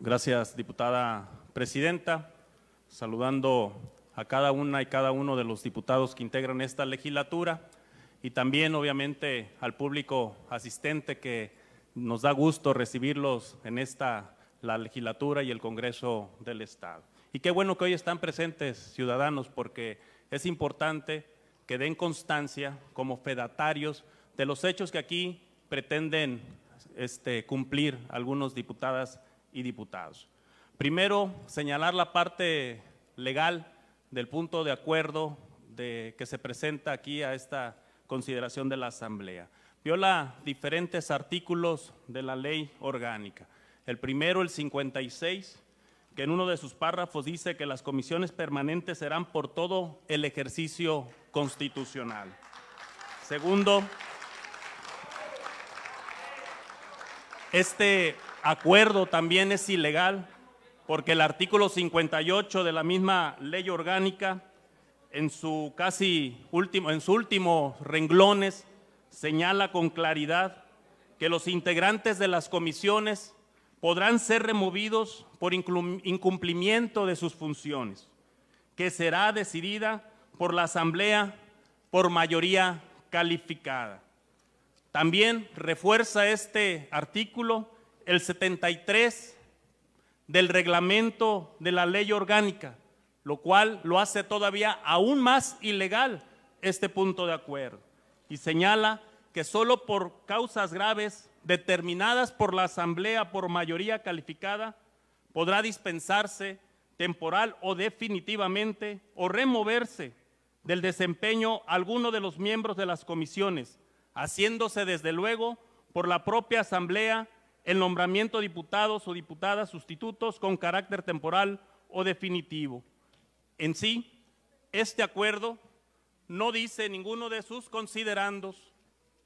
Gracias, diputada presidenta. Saludando a cada una y cada uno de los diputados que integran esta legislatura y también, obviamente, al público asistente que nos da gusto recibirlos en esta la legislatura y el Congreso del Estado. Y qué bueno que hoy están presentes ciudadanos porque es importante que den constancia como fedatarios de los hechos que aquí pretenden este, cumplir algunos diputadas y diputados. Primero, señalar la parte legal del punto de acuerdo que se presenta aquí a esta consideración de la Asamblea. Viola diferentes artículos de la ley orgánica. El primero, el 56, que en uno de sus párrafos dice que las comisiones permanentes serán por todo el ejercicio constitucional. Segundo, este acuerdo también es ilegal porque el artículo 58 de la misma ley orgánica en su casi último, en último renglones, señala con claridad que los integrantes de las comisiones podrán ser removidos por incumplimiento de sus funciones, que será decidida por la Asamblea por mayoría calificada. También refuerza este artículo el 73 del reglamento de la ley orgánica, lo cual lo hace todavía aún más ilegal este punto de acuerdo. Y señala que solo por causas graves determinadas por la Asamblea por mayoría calificada podrá dispensarse temporal o definitivamente o removerse del desempeño alguno de los miembros de las comisiones, haciéndose desde luego por la propia Asamblea el nombramiento de diputados o diputadas sustitutos con carácter temporal o definitivo en sí, este acuerdo no dice ninguno de sus considerandos,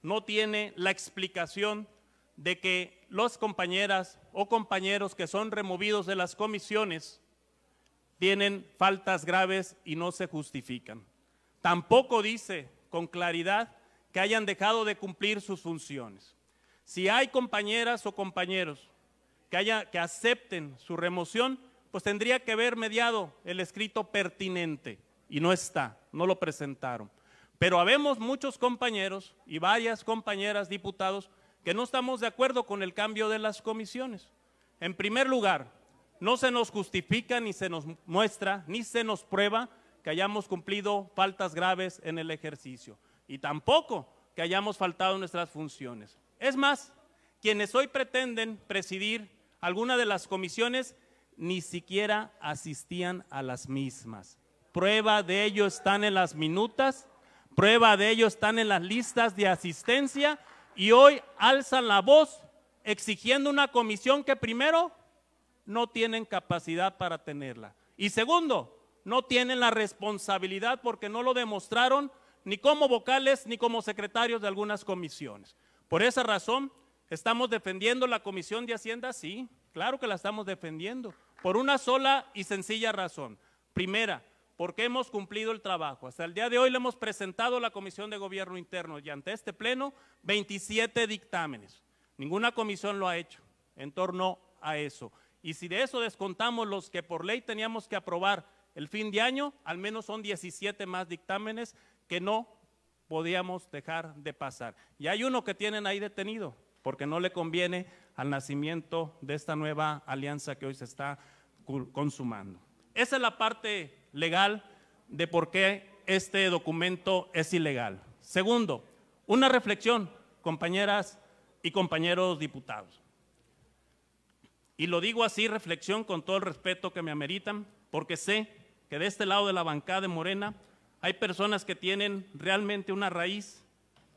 no tiene la explicación de que los compañeras o compañeros que son removidos de las comisiones tienen faltas graves y no se justifican. Tampoco dice con claridad que hayan dejado de cumplir sus funciones. Si hay compañeras o compañeros que, haya, que acepten su remoción, pues tendría que haber mediado el escrito pertinente y no está, no lo presentaron. Pero habemos muchos compañeros y varias compañeras diputados que no estamos de acuerdo con el cambio de las comisiones. En primer lugar, no se nos justifica ni se nos muestra ni se nos prueba que hayamos cumplido faltas graves en el ejercicio y tampoco que hayamos faltado nuestras funciones. Es más, quienes hoy pretenden presidir alguna de las comisiones ni siquiera asistían a las mismas. Prueba de ello están en las minutas, prueba de ello están en las listas de asistencia y hoy alzan la voz exigiendo una comisión que primero no tienen capacidad para tenerla y segundo, no tienen la responsabilidad porque no lo demostraron ni como vocales ni como secretarios de algunas comisiones. Por esa razón, estamos defendiendo la Comisión de Hacienda, sí, claro que la estamos defendiendo, por una sola y sencilla razón. Primera, porque hemos cumplido el trabajo. Hasta el día de hoy le hemos presentado a la Comisión de Gobierno Interno y ante este Pleno 27 dictámenes. Ninguna comisión lo ha hecho en torno a eso. Y si de eso descontamos los que por ley teníamos que aprobar el fin de año, al menos son 17 más dictámenes que no podíamos dejar de pasar. Y hay uno que tienen ahí detenido, porque no le conviene al nacimiento de esta nueva alianza que hoy se está consumando. Esa es la parte legal de por qué este documento es ilegal. Segundo, una reflexión, compañeras y compañeros diputados. Y lo digo así, reflexión con todo el respeto que me ameritan, porque sé que de este lado de la bancada de Morena hay personas que tienen realmente una raíz,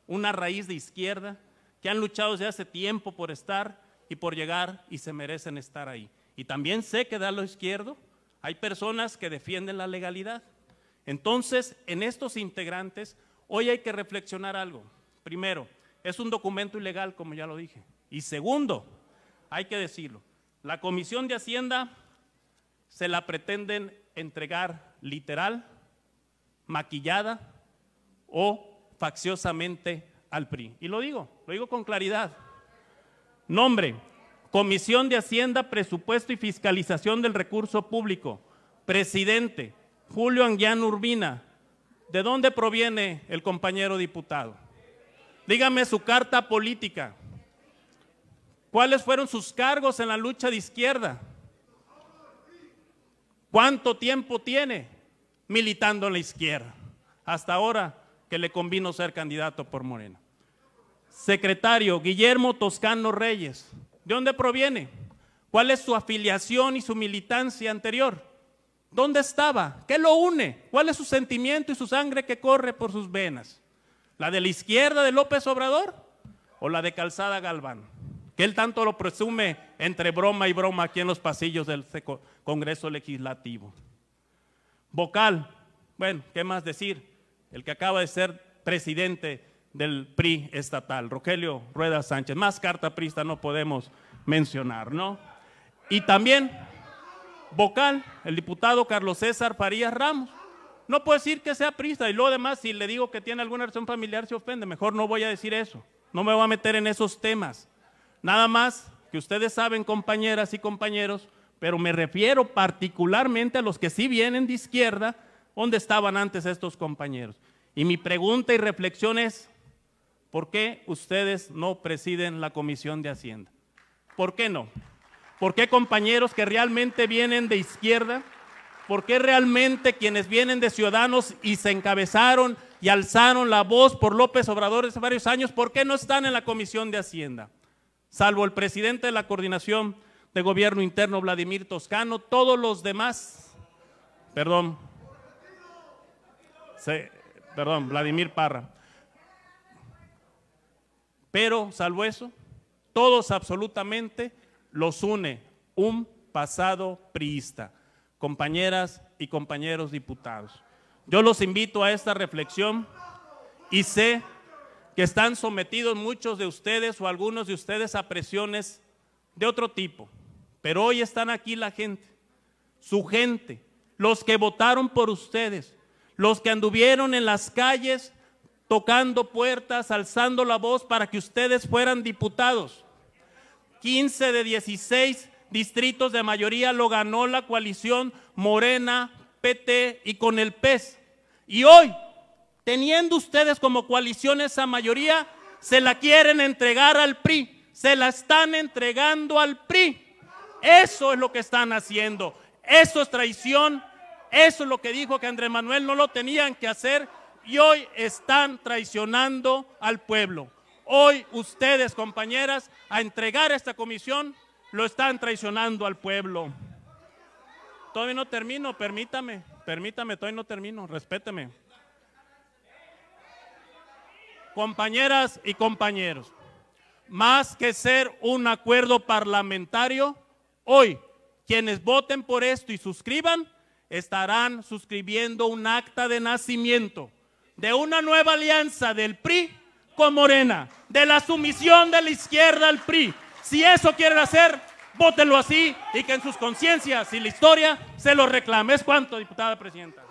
una raíz de izquierda, que han luchado desde hace tiempo por estar y por llegar y se merecen estar ahí. Y también sé que de lo izquierdo hay personas que defienden la legalidad. Entonces, en estos integrantes, hoy hay que reflexionar algo. Primero, es un documento ilegal, como ya lo dije. Y segundo, hay que decirlo, la Comisión de Hacienda se la pretenden entregar literal, maquillada o facciosamente al PRI. Y lo digo, lo digo con claridad. Nombre, Comisión de Hacienda, Presupuesto y Fiscalización del Recurso Público. Presidente, Julio Anguiano Urbina. ¿De dónde proviene el compañero diputado? Dígame su carta política. ¿Cuáles fueron sus cargos en la lucha de izquierda? ¿Cuánto tiempo tiene? Militando en la izquierda. Hasta ahora que le convino ser candidato por Morena. Secretario Guillermo Toscano Reyes, ¿de dónde proviene? ¿Cuál es su afiliación y su militancia anterior? ¿Dónde estaba? ¿Qué lo une? ¿Cuál es su sentimiento y su sangre que corre por sus venas? ¿La de la izquierda de López Obrador o la de Calzada Galván? Que él tanto lo presume entre broma y broma aquí en los pasillos del Congreso Legislativo. Vocal, bueno, ¿qué más decir? El que acaba de ser presidente del PRI estatal, Rogelio Rueda Sánchez. Más carta prista no podemos mencionar, ¿no? Y también vocal, el diputado Carlos César Farías Ramos. No puedo decir que sea prista y luego además si le digo que tiene alguna razón familiar se ofende, mejor no voy a decir eso. No me voy a meter en esos temas. Nada más que ustedes saben, compañeras y compañeros, pero me refiero particularmente a los que sí vienen de izquierda, donde estaban antes estos compañeros. Y mi pregunta y reflexión es, ¿por qué ustedes no presiden la Comisión de Hacienda? ¿Por qué no? ¿Por qué compañeros que realmente vienen de izquierda? ¿Por qué realmente quienes vienen de ciudadanos y se encabezaron y alzaron la voz por López Obrador hace varios años, por qué no están en la Comisión de Hacienda? Salvo el presidente de la Coordinación de Gobierno Interno, Vladimir Toscano, todos los demás, perdón, perdón, Vladimir Parra. Pero, salvo eso, todos absolutamente los une un pasado priista, compañeras y compañeros diputados. Yo los invito a esta reflexión y sé que están sometidos muchos de ustedes o algunos de ustedes a presiones de otro tipo, pero hoy están aquí la gente, su gente, los que votaron por ustedes, los que anduvieron en las calles tocando puertas, alzando la voz para que ustedes fueran diputados. 15 de 16 distritos de mayoría lo ganó la coalición Morena, PT y con el PES. Y hoy, teniendo ustedes como coalición esa mayoría, se la quieren entregar al PRI, se la están entregando al PRI. Eso es lo que están haciendo. Eso es traición. Eso es lo que dijo que Andrés Manuel no lo tenían que hacer y hoy están traicionando al pueblo. Hoy ustedes, compañeras, a entregar esta comisión, lo están traicionando al pueblo. Todavía no termino, permítame, permítame, todavía no termino, respéteme. Compañeras y compañeros, más que ser un acuerdo parlamentario, hoy quienes voten por esto y suscriban, estarán suscribiendo un acta de nacimiento de una nueva alianza del PRI con Morena, de la sumisión de la izquierda al PRI. Si eso quieren hacer, votenlo así y que en sus conciencias y la historia se lo reclame. ¿Es cuánto, diputada presidenta?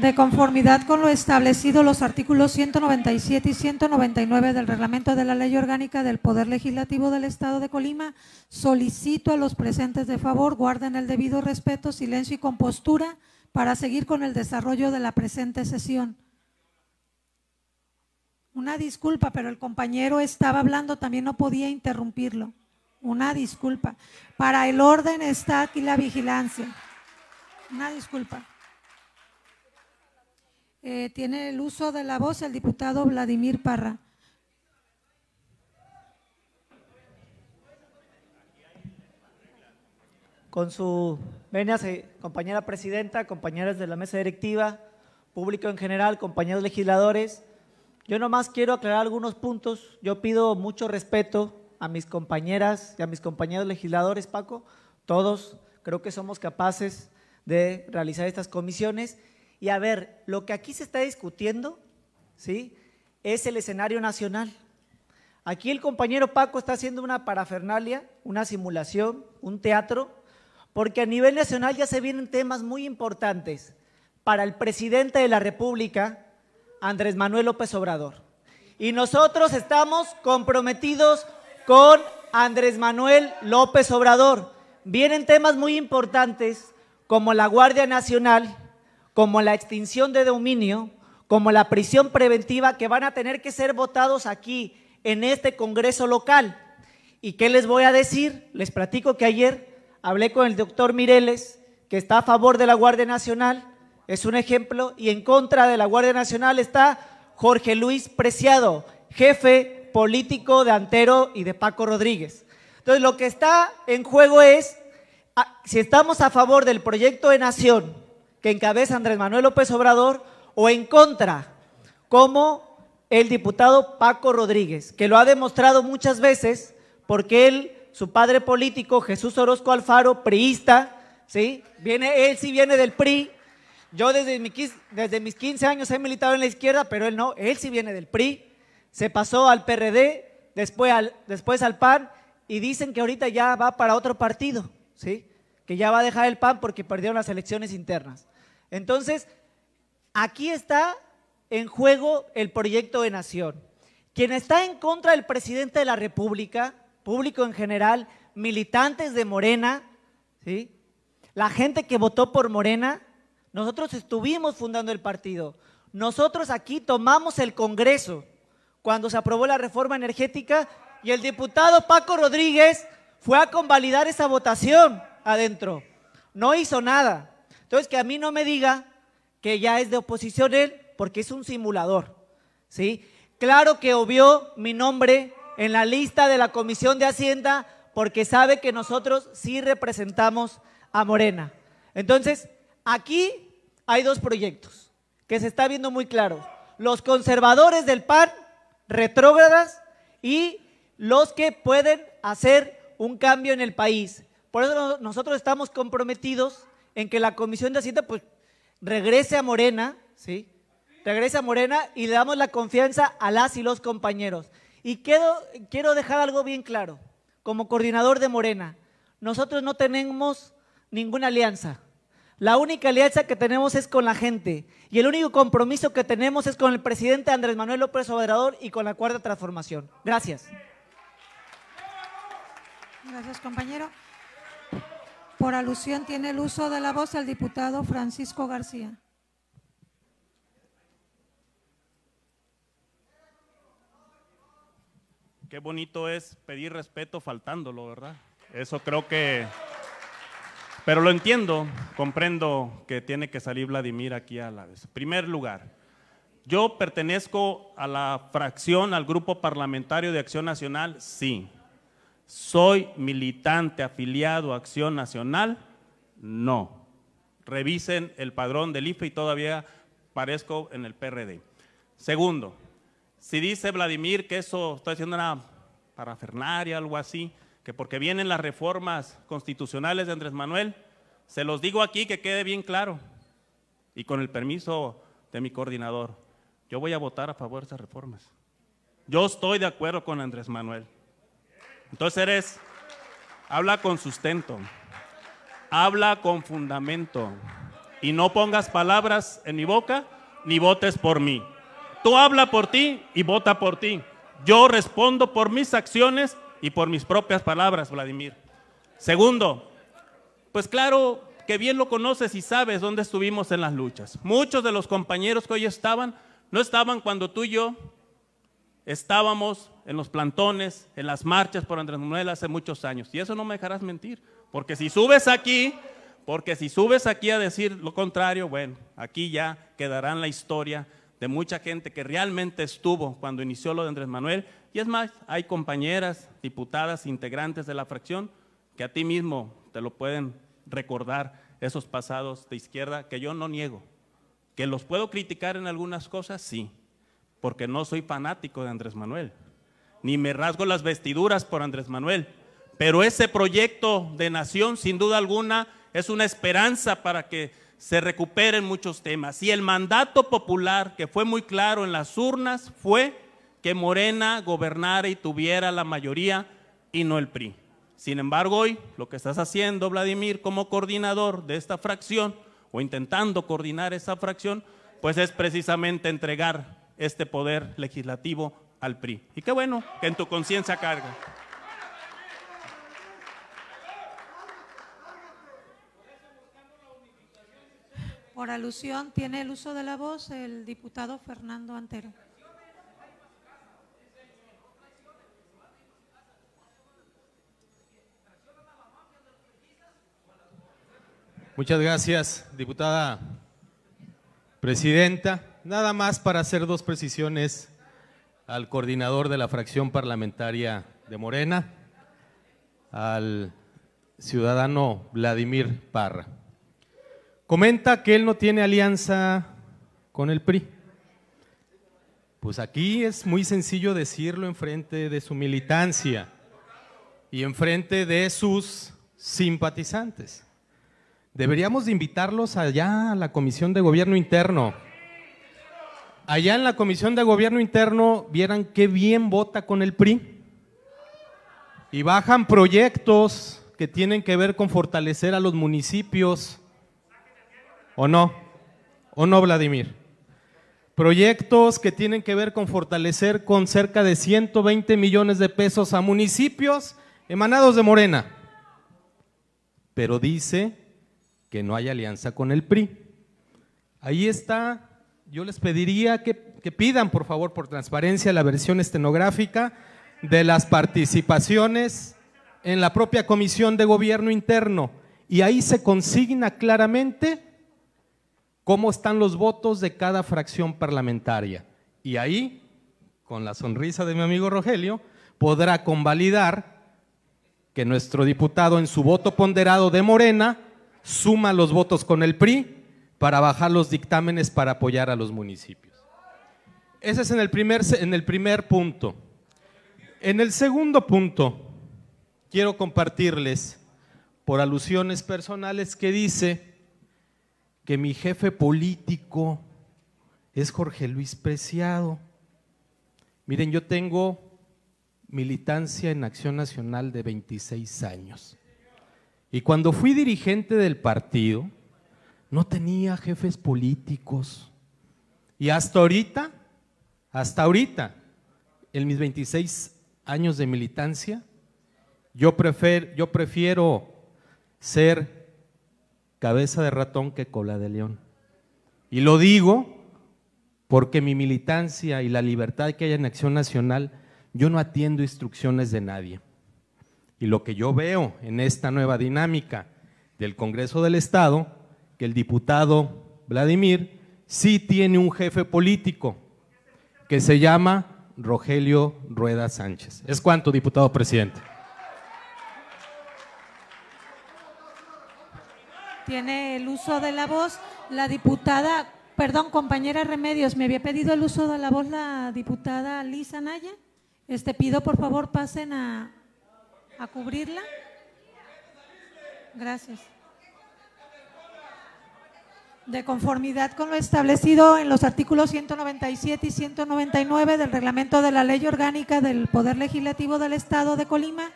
De conformidad con lo establecido los artículos 197 y 199 del reglamento de la Ley Orgánica del Poder Legislativo del Estado de Colima, solicito a los presentes de favor guarden el debido respeto, silencio y compostura para seguir con el desarrollo de la presente sesión. Una disculpa, pero el compañero estaba hablando, también no podía interrumpirlo. Una disculpa. Para el orden está aquí la vigilancia. Una disculpa. Eh, tiene el uso de la voz el diputado Vladimir Parra. Con su venia, compañera presidenta, compañeras de la mesa directiva, público en general, compañeros legisladores, yo nomás quiero aclarar algunos puntos. Yo pido mucho respeto a mis compañeras y a mis compañeros legisladores, Paco. Todos creo que somos capaces de realizar estas comisiones. Y a ver, lo que aquí se está discutiendo, ¿sí? Es el escenario nacional. Aquí el compañero Paco está haciendo una parafernalia, una simulación, un teatro, porque a nivel nacional ya se vienen temas muy importantes para el presidente de la República, Andrés Manuel López Obrador. Y nosotros estamos comprometidos con Andrés Manuel López Obrador. Vienen temas muy importantes como la Guardia Nacional, como la extinción de dominio, como la prisión preventiva que van a tener que ser votados aquí en este Congreso local. ¿Y qué les voy a decir? Les platico que ayer hablé con el doctor Mireles, que está a favor de la Guardia Nacional, es un ejemplo, y en contra de la Guardia Nacional está Jorge Luis Preciado, jefe político de Antero y de Paco Rodríguez. Entonces, lo que está en juego es a- si estamos a favor del proyecto de nación que encabeza Andrés Manuel López Obrador o en contra, como el diputado Paco Rodríguez, que lo ha demostrado muchas veces porque él, su padre político, Jesús Orozco Alfaro, priista, ¿sí? Viene, él sí viene del PRI. Yo desde, mi desde mis 15 años he militado en la izquierda, pero él no, él sí viene del PRI. Se pasó al PRD, después al, después al PAN y dicen que ahorita ya va para otro partido, ¿sí? Que ya va a dejar el PAN porque perdieron las elecciones internas. Entonces, aquí está en juego el proyecto de nación. Quien está en contra del presidente de la República, público en general, militantes de Morena, ¿sí? la gente que votó por Morena, nosotros estuvimos fundando el partido. Nosotros aquí tomamos el Congreso cuando se aprobó la reforma energética y el diputado Paco Rodríguez fue a convalidar esa votación adentro. No hizo nada. Entonces, que a mí no me diga que ya es de oposición él, porque es un simulador. ¿sí? Claro que obvió mi nombre en la lista de la Comisión de Hacienda porque sabe que nosotros sí representamos a Morena. Entonces, aquí hay dos proyectos que se está viendo muy claro. Los conservadores del PAN, retrógradas, y los que pueden hacer un cambio en el país. Por eso no- nosotros estamos comprometidos en que la Comisión de Hacienda pues, regrese a Morena, ¿sí? Regrese a Morena y le damos la confianza a las y los compañeros. Y quiero, quiero dejar algo bien claro, como coordinador de Morena, nosotros no tenemos ninguna alianza. La única alianza que tenemos es con la gente y el único compromiso que tenemos es con el presidente Andrés Manuel López Obrador y con la Cuarta Transformación. Gracias. Gracias, compañero. Por alusión tiene el uso de la voz el diputado Francisco García. Qué bonito es pedir respeto faltándolo, ¿verdad? Eso creo que... Pero lo entiendo, comprendo que tiene que salir Vladimir aquí a la vez. Primer lugar, yo pertenezco a la fracción, al grupo parlamentario de Acción Nacional, sí. ¿Soy militante afiliado a Acción Nacional? No. Revisen el padrón del IFE y todavía parezco en el PRD. Segundo, si dice Vladimir que eso estoy haciendo una parafernaria, algo así, que porque vienen las reformas constitucionales de Andrés Manuel, se los digo aquí que quede bien claro y con el permiso de mi coordinador, yo voy a votar a favor de esas reformas. Yo estoy de acuerdo con Andrés Manuel. Entonces eres, habla con sustento, habla con fundamento y no pongas palabras en mi boca ni votes por mí. Tú habla por ti y vota por ti. Yo respondo por mis acciones y por mis propias palabras, Vladimir. Segundo, pues claro que bien lo conoces y sabes dónde estuvimos en las luchas. Muchos de los compañeros que hoy estaban, no estaban cuando tú y yo estábamos en los plantones, en las marchas por Andrés Manuel hace muchos años. Y eso no me dejarás mentir, porque si subes aquí, porque si subes aquí a decir lo contrario, bueno, aquí ya quedará la historia de mucha gente que realmente estuvo cuando inició lo de Andrés Manuel. Y es más, hay compañeras, diputadas, integrantes de la fracción que a ti mismo te lo pueden recordar, esos pasados de izquierda que yo no niego. Que los puedo criticar en algunas cosas, sí, porque no soy fanático de Andrés Manuel, ni me rasgo las vestiduras por Andrés Manuel. Pero ese proyecto de nación, sin duda alguna, es una esperanza para que se recuperen muchos temas. Y el mandato popular, que fue muy claro en las urnas, fue que Morena gobernara y tuviera la mayoría y no el PRI. Sin embargo, hoy lo que estás haciendo, Vladimir, como coordinador de esta fracción, o intentando coordinar esa fracción, pues es precisamente entregar este poder legislativo al PRI. Y qué bueno que en tu conciencia carga. Por alusión tiene el uso de la voz el diputado Fernando Antero. Muchas gracias, diputada presidenta. Nada más para hacer dos precisiones al coordinador de la fracción parlamentaria de Morena, al ciudadano Vladimir Parra. Comenta que él no tiene alianza con el PRI. Pues aquí es muy sencillo decirlo en frente de su militancia y en frente de sus simpatizantes. Deberíamos de invitarlos allá a la Comisión de Gobierno Interno. Allá en la Comisión de Gobierno Interno vieran qué bien vota con el PRI. Y bajan proyectos que tienen que ver con fortalecer a los municipios. ¿O no? ¿O no, Vladimir? Proyectos que tienen que ver con fortalecer con cerca de 120 millones de pesos a municipios emanados de Morena. Pero dice que no hay alianza con el PRI. Ahí está, yo les pediría que, pidan por favor por transparencia la versión estenográfica de las participaciones en la propia Comisión de Gobierno Interno y ahí se consigna claramente cómo están los votos de cada fracción parlamentaria. Y ahí, con la sonrisa de mi amigo Rogelio, podrá convalidar que nuestro diputado en su voto ponderado de Morena suma los votos con el PRI para bajar los dictámenes para apoyar a los municipios. Ese es en el primer, en el primer punto. En el segundo punto, quiero compartirles por alusiones personales que dice que mi jefe político es Jorge Luis Preciado. Miren, yo tengo militancia en Acción Nacional de 26 años. Y cuando fui dirigente del partido, no tenía jefes políticos. Y hasta ahorita, hasta ahorita, en mis 26 años de militancia, yo, yo prefiero ser cabeza de ratón que cola de león. Y lo digo porque mi militancia y la libertad que hay en Acción Nacional, yo no atiendo instrucciones de nadie. Y lo que yo veo en esta nueva dinámica del Congreso del Estado, que el diputado Vladimir sí tiene un jefe político que se llama Rogelio Rueda Sánchez. ¿Es cuánto, diputado presidente? Tiene el uso de la voz la diputada, perdón, compañera Remedios, me había pedido el uso de la voz la diputada Lisa Naya. Este pido por favor pasen a, a cubrirla. Gracias. De conformidad con lo establecido en los artículos 197 y 199 del reglamento de la Ley Orgánica del Poder Legislativo del Estado de Colima,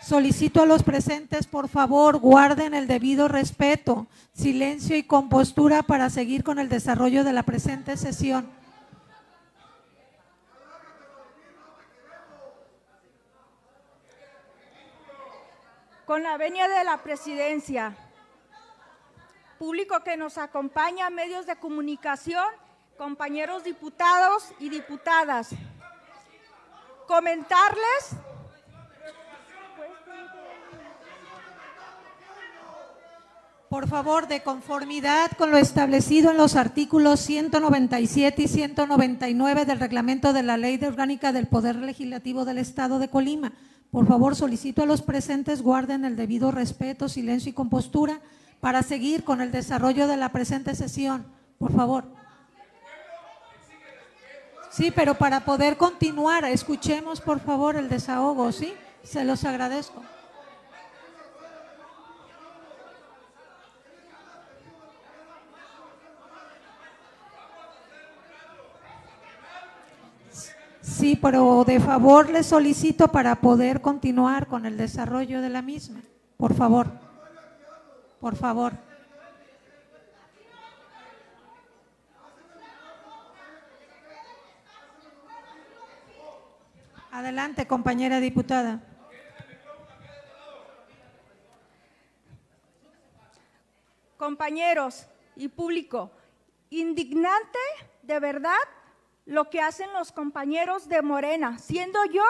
solicito a los presentes, por favor, guarden el debido respeto, silencio y compostura para seguir con el desarrollo de la presente sesión. Con la venia de la presidencia, público que nos acompaña, medios de comunicación, compañeros diputados y diputadas, comentarles Por favor, de conformidad con lo establecido en los artículos 197 y 199 del reglamento de la Ley de Orgánica del Poder Legislativo del Estado de Colima, por favor, solicito a los presentes guarden el debido respeto, silencio y compostura para seguir con el desarrollo de la presente sesión. Por favor. Sí, pero para poder continuar, escuchemos por favor el desahogo, ¿sí? Se los agradezco. Sí, pero de favor les solicito para poder continuar con el desarrollo de la misma. Por favor. Por favor. Adelante, compañera diputada. Compañeros y público, indignante de verdad lo que hacen los compañeros de Morena, siendo yo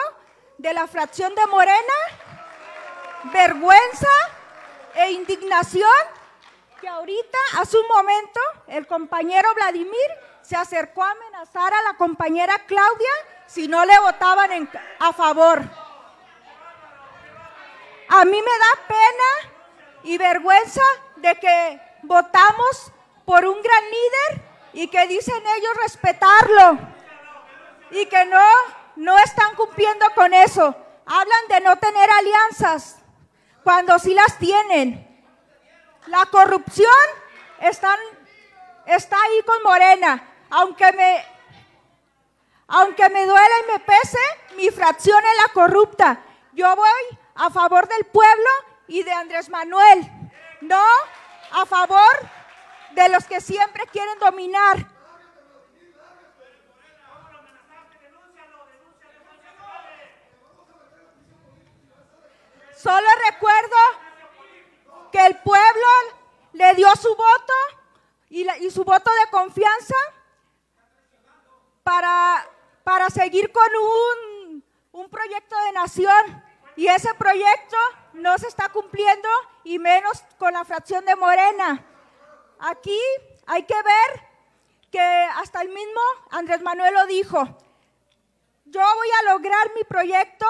de la fracción de Morena, vergüenza e indignación que ahorita, hace un momento, el compañero Vladimir se acercó a amenazar a la compañera Claudia si no le votaban en- a favor. A mí me da pena y vergüenza de que votamos por un gran líder y que dicen ellos respetarlo y que no, no están cumpliendo con eso. Hablan de no tener alianzas cuando sí las tienen. La corrupción están, está ahí con Morena. Aunque me, aunque me duela y me pese, mi fracción es la corrupta. Yo voy a favor del pueblo y de Andrés Manuel, no a favor de los que siempre quieren dominar. Solo recuerdo que el pueblo le dio su voto y, su voto de confianza para, para seguir con un, un proyecto de nación. Y ese proyecto no se está cumpliendo y menos con la fracción de Morena. Aquí hay que ver que hasta el mismo Andrés Manuel lo dijo. Yo voy a lograr mi proyecto,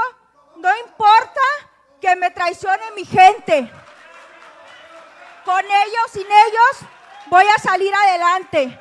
no importa que me traicione mi gente. Con ellos, sin ellos, voy a salir adelante.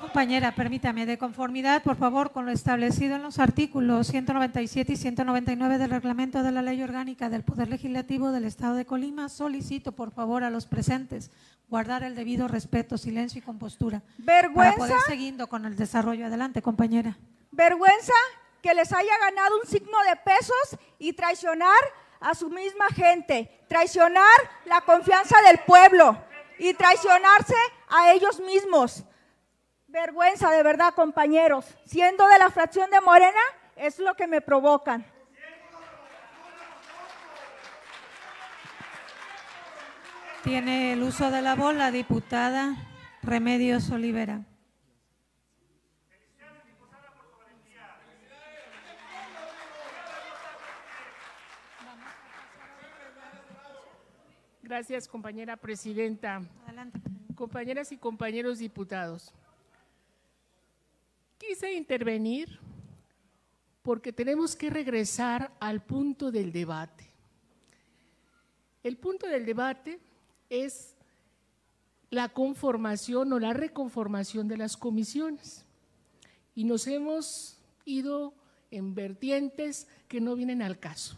Compañera, permítame, de conformidad, por favor, con lo establecido en los artículos 197 y 199 del reglamento de la Ley Orgánica del Poder Legislativo del Estado de Colima, solicito, por favor, a los presentes guardar el debido respeto, silencio y compostura. Para Vergüenza. poder seguir con el desarrollo. Adelante, compañera. Vergüenza que les haya ganado un signo de pesos y traicionar a su misma gente, traicionar la confianza del pueblo y traicionarse a ellos mismos. Vergüenza de verdad, compañeros. Siendo de la fracción de Morena, es lo que me provocan. Tiene el uso de la voz la diputada Remedios Olivera. Gracias, compañera presidenta. Compañeras y compañeros diputados. Quise intervenir porque tenemos que regresar al punto del debate. El punto del debate es la conformación o la reconformación de las comisiones. Y nos hemos ido en vertientes que no vienen al caso.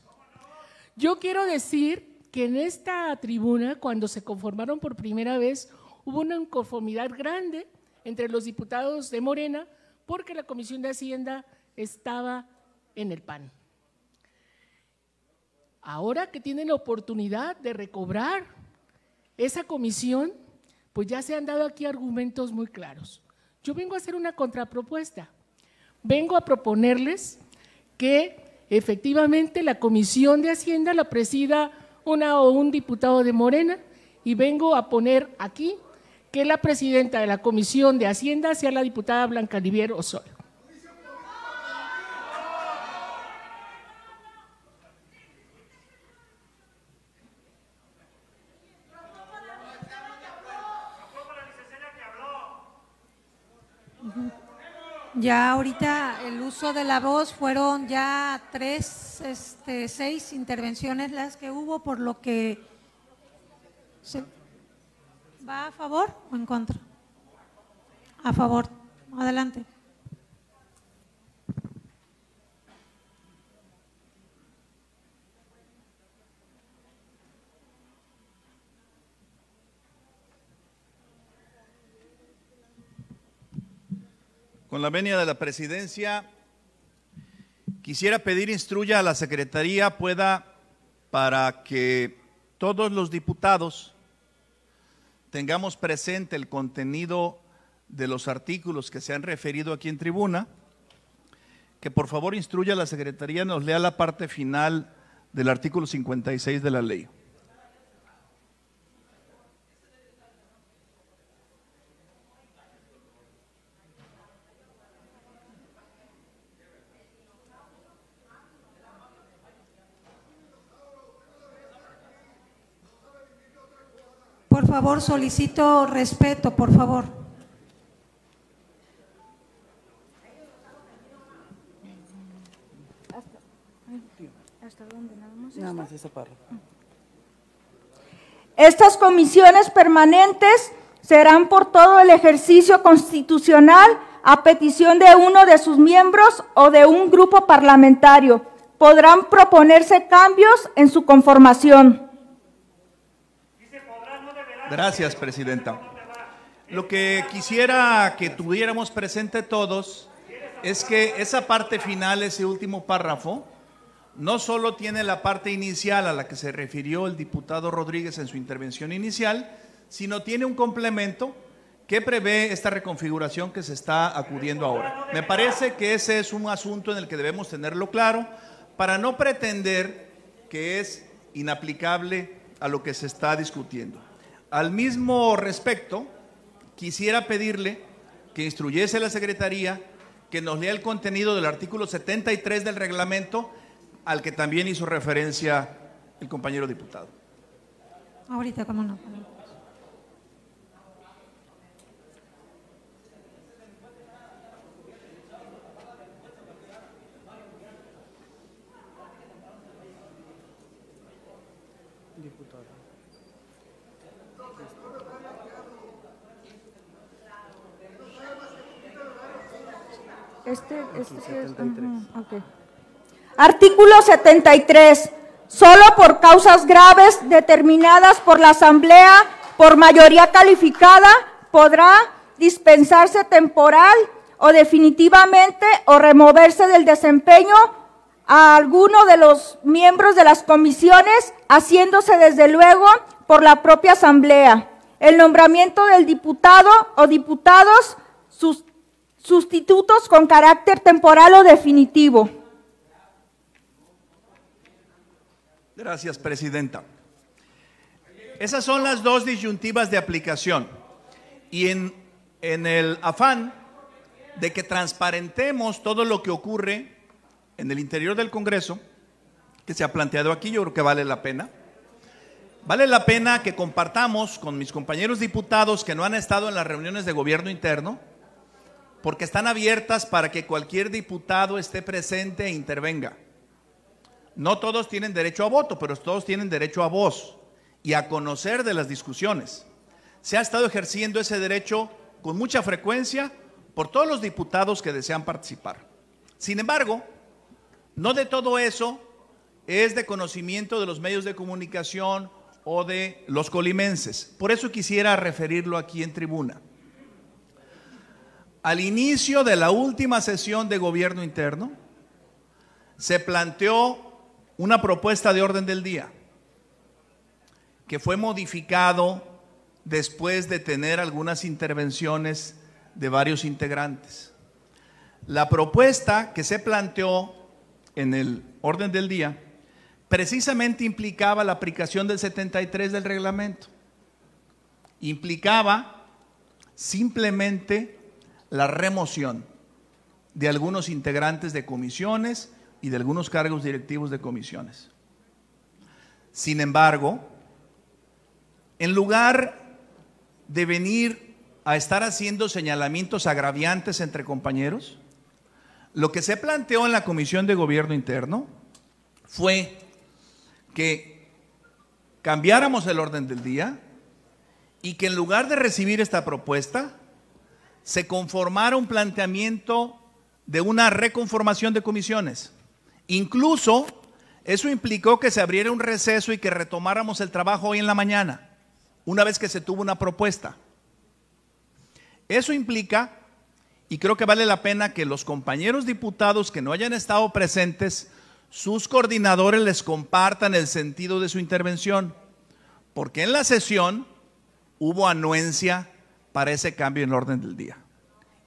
Yo quiero decir que en esta tribuna, cuando se conformaron por primera vez, hubo una inconformidad grande entre los diputados de Morena porque la Comisión de Hacienda estaba en el PAN. Ahora que tienen la oportunidad de recobrar esa comisión, pues ya se han dado aquí argumentos muy claros. Yo vengo a hacer una contrapropuesta. Vengo a proponerles que efectivamente la Comisión de Hacienda la presida una o un diputado de Morena y vengo a poner aquí que la presidenta de la Comisión de Hacienda sea la diputada Blanca Livier Osorio. Ya ahorita el uso de la voz fueron ya tres, este, seis intervenciones las que hubo, por lo que se- ¿va a favor o en contra? A favor. Adelante. Con la venia de la presidencia, quisiera pedir instruya a la Secretaría pueda para que todos los diputados tengamos presente el contenido de los artículos que se han referido aquí en tribuna, que por favor instruya a la Secretaría nos lea la parte final del artículo 56 de la ley. Favor, solicito respeto, por favor. ¿Hasta dónde? Nada más. Nada más esa párrafo. Estas comisiones permanentes serán por todo el ejercicio constitucional a petición de uno de sus miembros o de un grupo parlamentario. Podrán proponerse cambios en su conformación. Gracias, Presidenta. Lo que quisiera que tuviéramos presente todos es que esa parte final, ese último párrafo, no solo tiene la parte inicial a la que se refirió el diputado Rodríguez en su intervención inicial, sino tiene un complemento que prevé esta reconfiguración que se está acudiendo ahora. Me parece que ese es un asunto en el que debemos tenerlo claro para no pretender que es inaplicable a lo que se está discutiendo. Al mismo respecto, quisiera pedirle que instruyese a la Secretaría que nos lea el contenido del artículo 73 del reglamento al que también hizo referencia el compañero diputado. Ahorita, cómo no. Este, este sí es- ajá, ok. Artículo 73. Solo por causas graves determinadas por la Asamblea por mayoría calificada podrá dispensarse temporal o definitivamente o removerse del desempeño a alguno de los miembros de las comisiones, haciéndose desde luego por la propia Asamblea. El nombramiento del diputado o diputados sus- sustitutos con carácter temporal o definitivo. Gracias, Presidenta. Esas son las dos disyuntivas de aplicación. Y en, en el afán de que transparentemos todo lo que ocurre en el interior del Congreso, que se ha planteado aquí, yo creo que vale la pena. Vale la pena que compartamos con mis compañeros diputados que no han estado en las reuniones de gobierno interno, porque están abiertas para que cualquier diputado esté presente e intervenga. No todos tienen derecho a voto, pero todos tienen derecho a voz y a conocer de las discusiones. Se ha estado ejerciendo ese derecho con mucha frecuencia por todos los diputados que desean participar. Sin embargo, no de todo eso es de conocimiento de los medios de comunicación o de los colimenses. Por eso quisiera referirlo aquí en tribuna. Al inicio de la última sesión de gobierno interno, se planteó una propuesta de orden del día que fue modificado después de tener algunas intervenciones de varios integrantes. La propuesta que se planteó en el orden del día precisamente implicaba la aplicación del 73 del reglamento. Implicaba simplemente la remoción de algunos integrantes de comisiones y de algunos cargos directivos de comisiones. Sin embargo, en lugar de venir a estar haciendo señalamientos agraviantes entre compañeros, lo que se planteó en la Comisión de Gobierno Interno fue que cambiáramos el orden del día y que en lugar de recibir esta propuesta, se conformara un planteamiento de una reconformación de comisiones. Incluso eso implicó que se abriera un receso y que retomáramos el trabajo hoy en la mañana, una vez que se tuvo una propuesta. Eso implica, y creo que vale la pena que los compañeros diputados que no hayan estado presentes, sus coordinadores les compartan el sentido de su intervención, porque en la sesión hubo anuencia para ese cambio en el orden del día.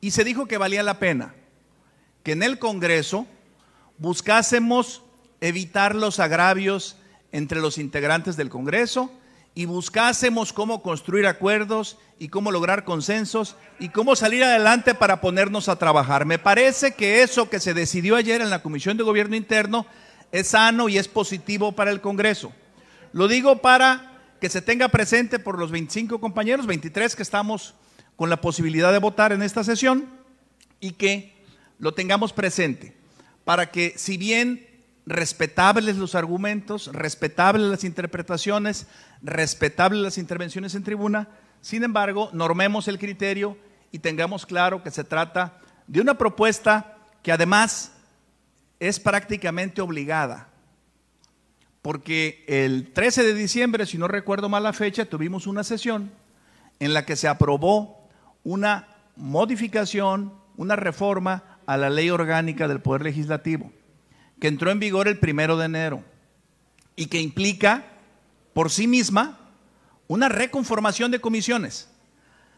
Y se dijo que valía la pena que en el Congreso buscásemos evitar los agravios entre los integrantes del Congreso y buscásemos cómo construir acuerdos y cómo lograr consensos y cómo salir adelante para ponernos a trabajar. Me parece que eso que se decidió ayer en la Comisión de Gobierno Interno es sano y es positivo para el Congreso. Lo digo para que se tenga presente por los 25 compañeros, 23 que estamos con la posibilidad de votar en esta sesión y que lo tengamos presente para que si bien respetables los argumentos, respetables las interpretaciones, respetables las intervenciones en tribuna, sin embargo, normemos el criterio y tengamos claro que se trata de una propuesta que además es prácticamente obligada, porque el 13 de diciembre, si no recuerdo mal la fecha, tuvimos una sesión en la que se aprobó una modificación, una reforma a la ley orgánica del Poder Legislativo, que entró en vigor el primero de enero y que implica por sí misma una reconformación de comisiones,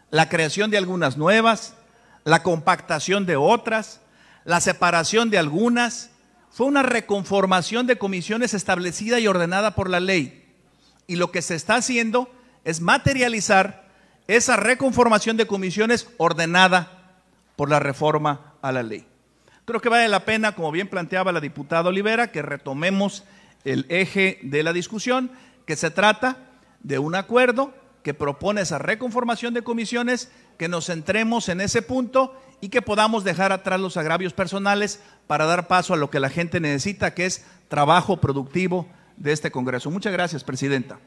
la creación de algunas nuevas, la compactación de otras, la separación de algunas, fue una reconformación de comisiones establecida y ordenada por la ley. Y lo que se está haciendo es materializar esa reconformación de comisiones ordenada por la reforma a la ley. Creo que vale la pena, como bien planteaba la diputada Olivera, que retomemos el eje de la discusión, que se trata de un acuerdo que propone esa reconformación de comisiones, que nos centremos en ese punto y que podamos dejar atrás los agravios personales para dar paso a lo que la gente necesita, que es trabajo productivo de este Congreso. Muchas gracias, Presidenta.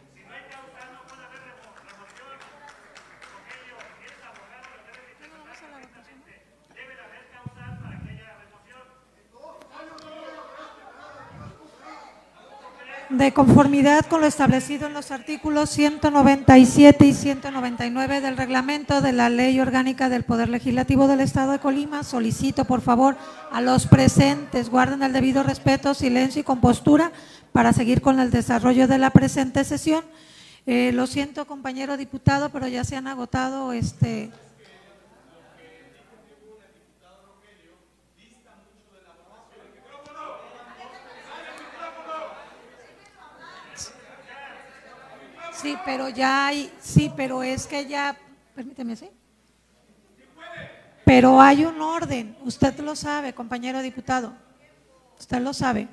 De conformidad con lo establecido en los artículos 197 y 199 del reglamento de la Ley Orgánica del Poder Legislativo del Estado de Colima, solicito por favor a los presentes guarden el debido respeto, silencio y compostura para seguir con el desarrollo de la presente sesión. Eh, lo siento, compañero diputado, pero ya se han agotado este. Sí, pero ya hay, sí, pero es que ya, permíteme, ¿sí? Pero hay un orden, usted lo sabe, compañero diputado, usted lo sabe.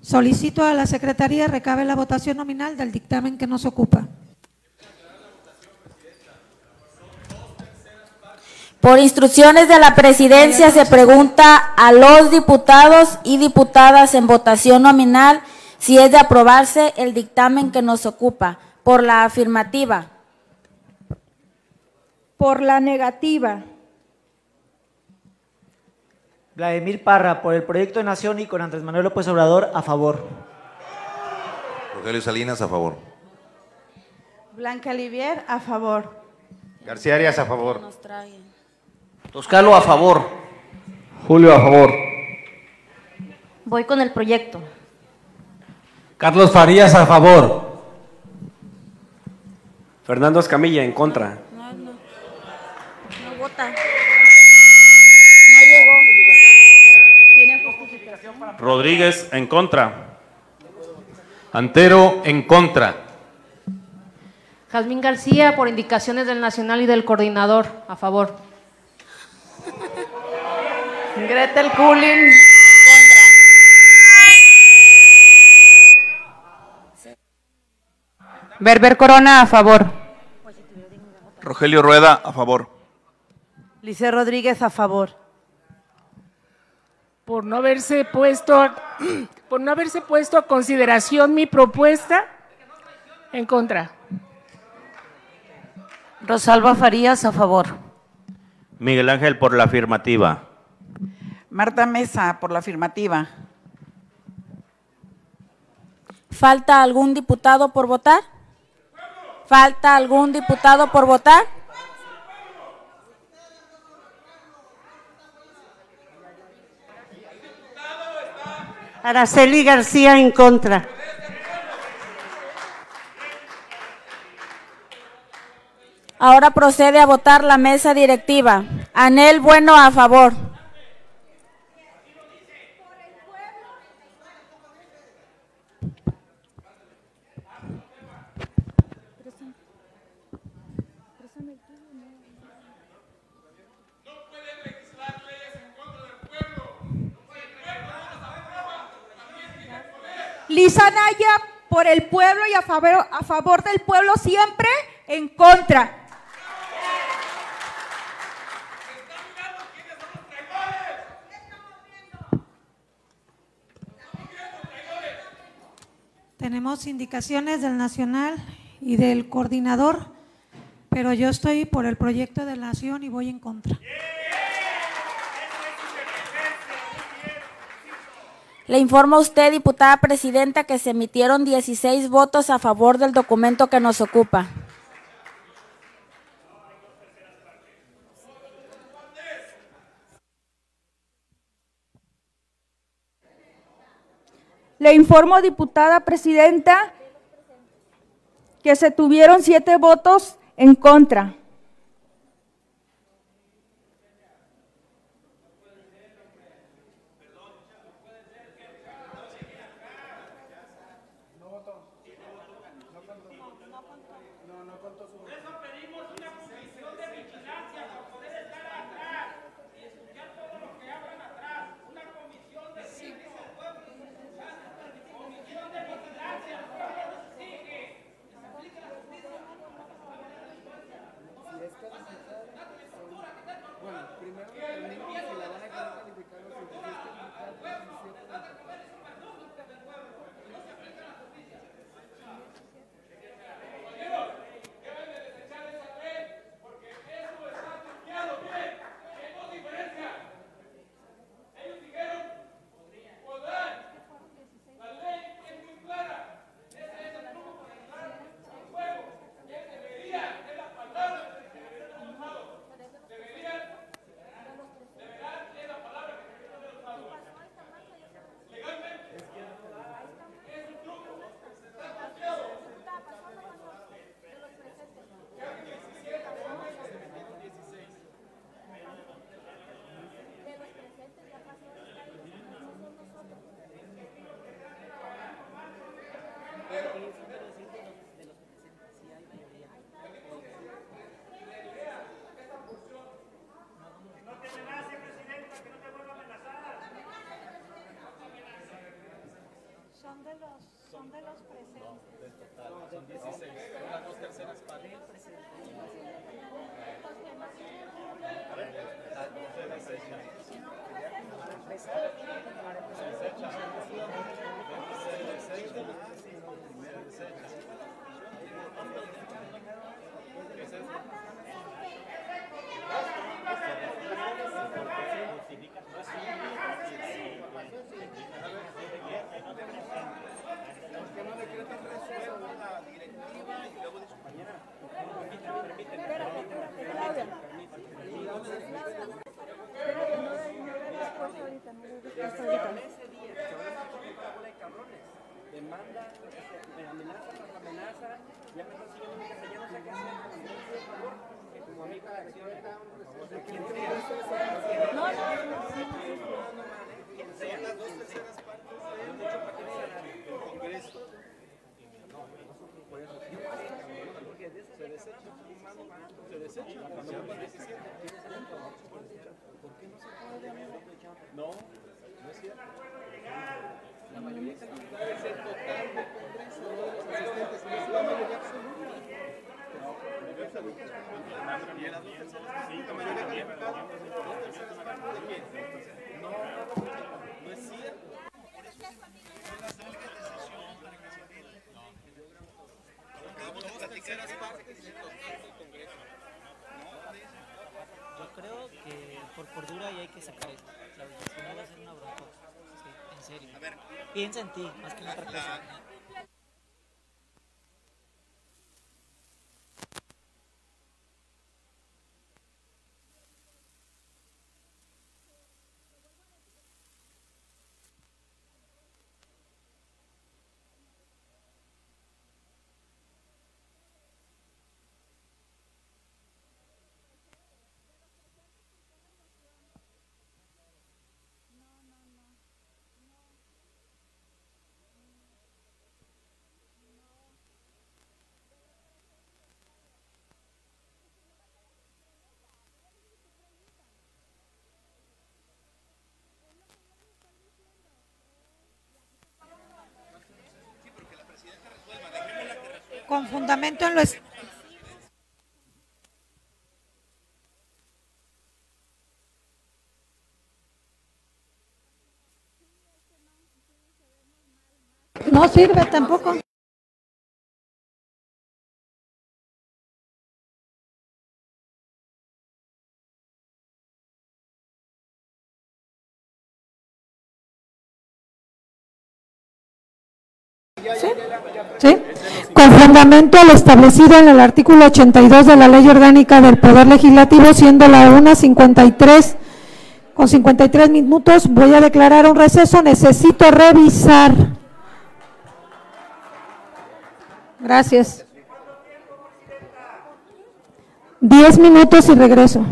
Solicito a la Secretaría recabe la votación nominal del dictamen que nos ocupa. Por instrucciones de la presidencia se pregunta a los diputados y diputadas en votación nominal si es de aprobarse el dictamen que nos ocupa. Por la afirmativa. Por la negativa. Vladimir Parra, por el proyecto de Nación y con Andrés Manuel López Obrador, a favor. Rogelio Salinas, a favor. Blanca Olivier, a favor. García Arias, a favor. Toscano, a favor. Julio, a favor. Voy con el proyecto. Carlos Farías, a favor. Fernando Escamilla, en contra. No, no. No vota. No llegó. Tiene justificación para... Rodríguez, en contra. Antero, en contra. Jazmín García, por indicaciones del Nacional y del Coordinador, a favor. Gretel Kulin. Berber Corona, a favor. Rogelio Rueda, a favor. Lice Rodríguez, a favor. Por no haberse puesto a, por no haberse puesto a consideración mi propuesta, en contra. Rosalba Farías, a favor. Miguel Ángel por la afirmativa. Marta Mesa, por la afirmativa. ¿Falta algún diputado por votar? ¿Falta algún diputado por votar? Araceli García en contra. Ahora procede a votar la mesa directiva. Anel Bueno a favor. Lisa Naya por el pueblo y a favor, a favor del pueblo siempre en contra. Tenemos indicaciones del nacional y del coordinador, pero yo estoy por el proyecto de la nación y voy en contra. Le informa a usted, diputada presidenta, que se emitieron 16 votos a favor del documento que nos ocupa. Le informo, diputada presidenta, que se tuvieron siete votos en contra. Son de los, son de los presentes. Son 16. Las dos terceras partes. Demanda, me amenaza, tras amenaza, ya me están siguiendo mi casa, ya no sé qué por favor, que como amiga de quien sea. No, no, quien sea. para que no. No, se desecha, se desecha, cuando van 17, ¿por qué no se puede No, no es cierto. La mayoría no no absoluta. No, no es cierto. Congreso. Yo creo que por cordura ya hay que sacar esto. ¿sabes? Si no va a ser una bronca. Sí, en serio. A ver, piensa en ti, más que en otra cosa. Fundamento en lo No sirve tampoco. ¿Sí? Con fundamento a lo establecido en el artículo 82 de la Ley Orgánica del Poder Legislativo, siendo la 1.53 con 53 minutos, voy a declarar un receso. Necesito revisar. Gracias. 10 minutos y regreso.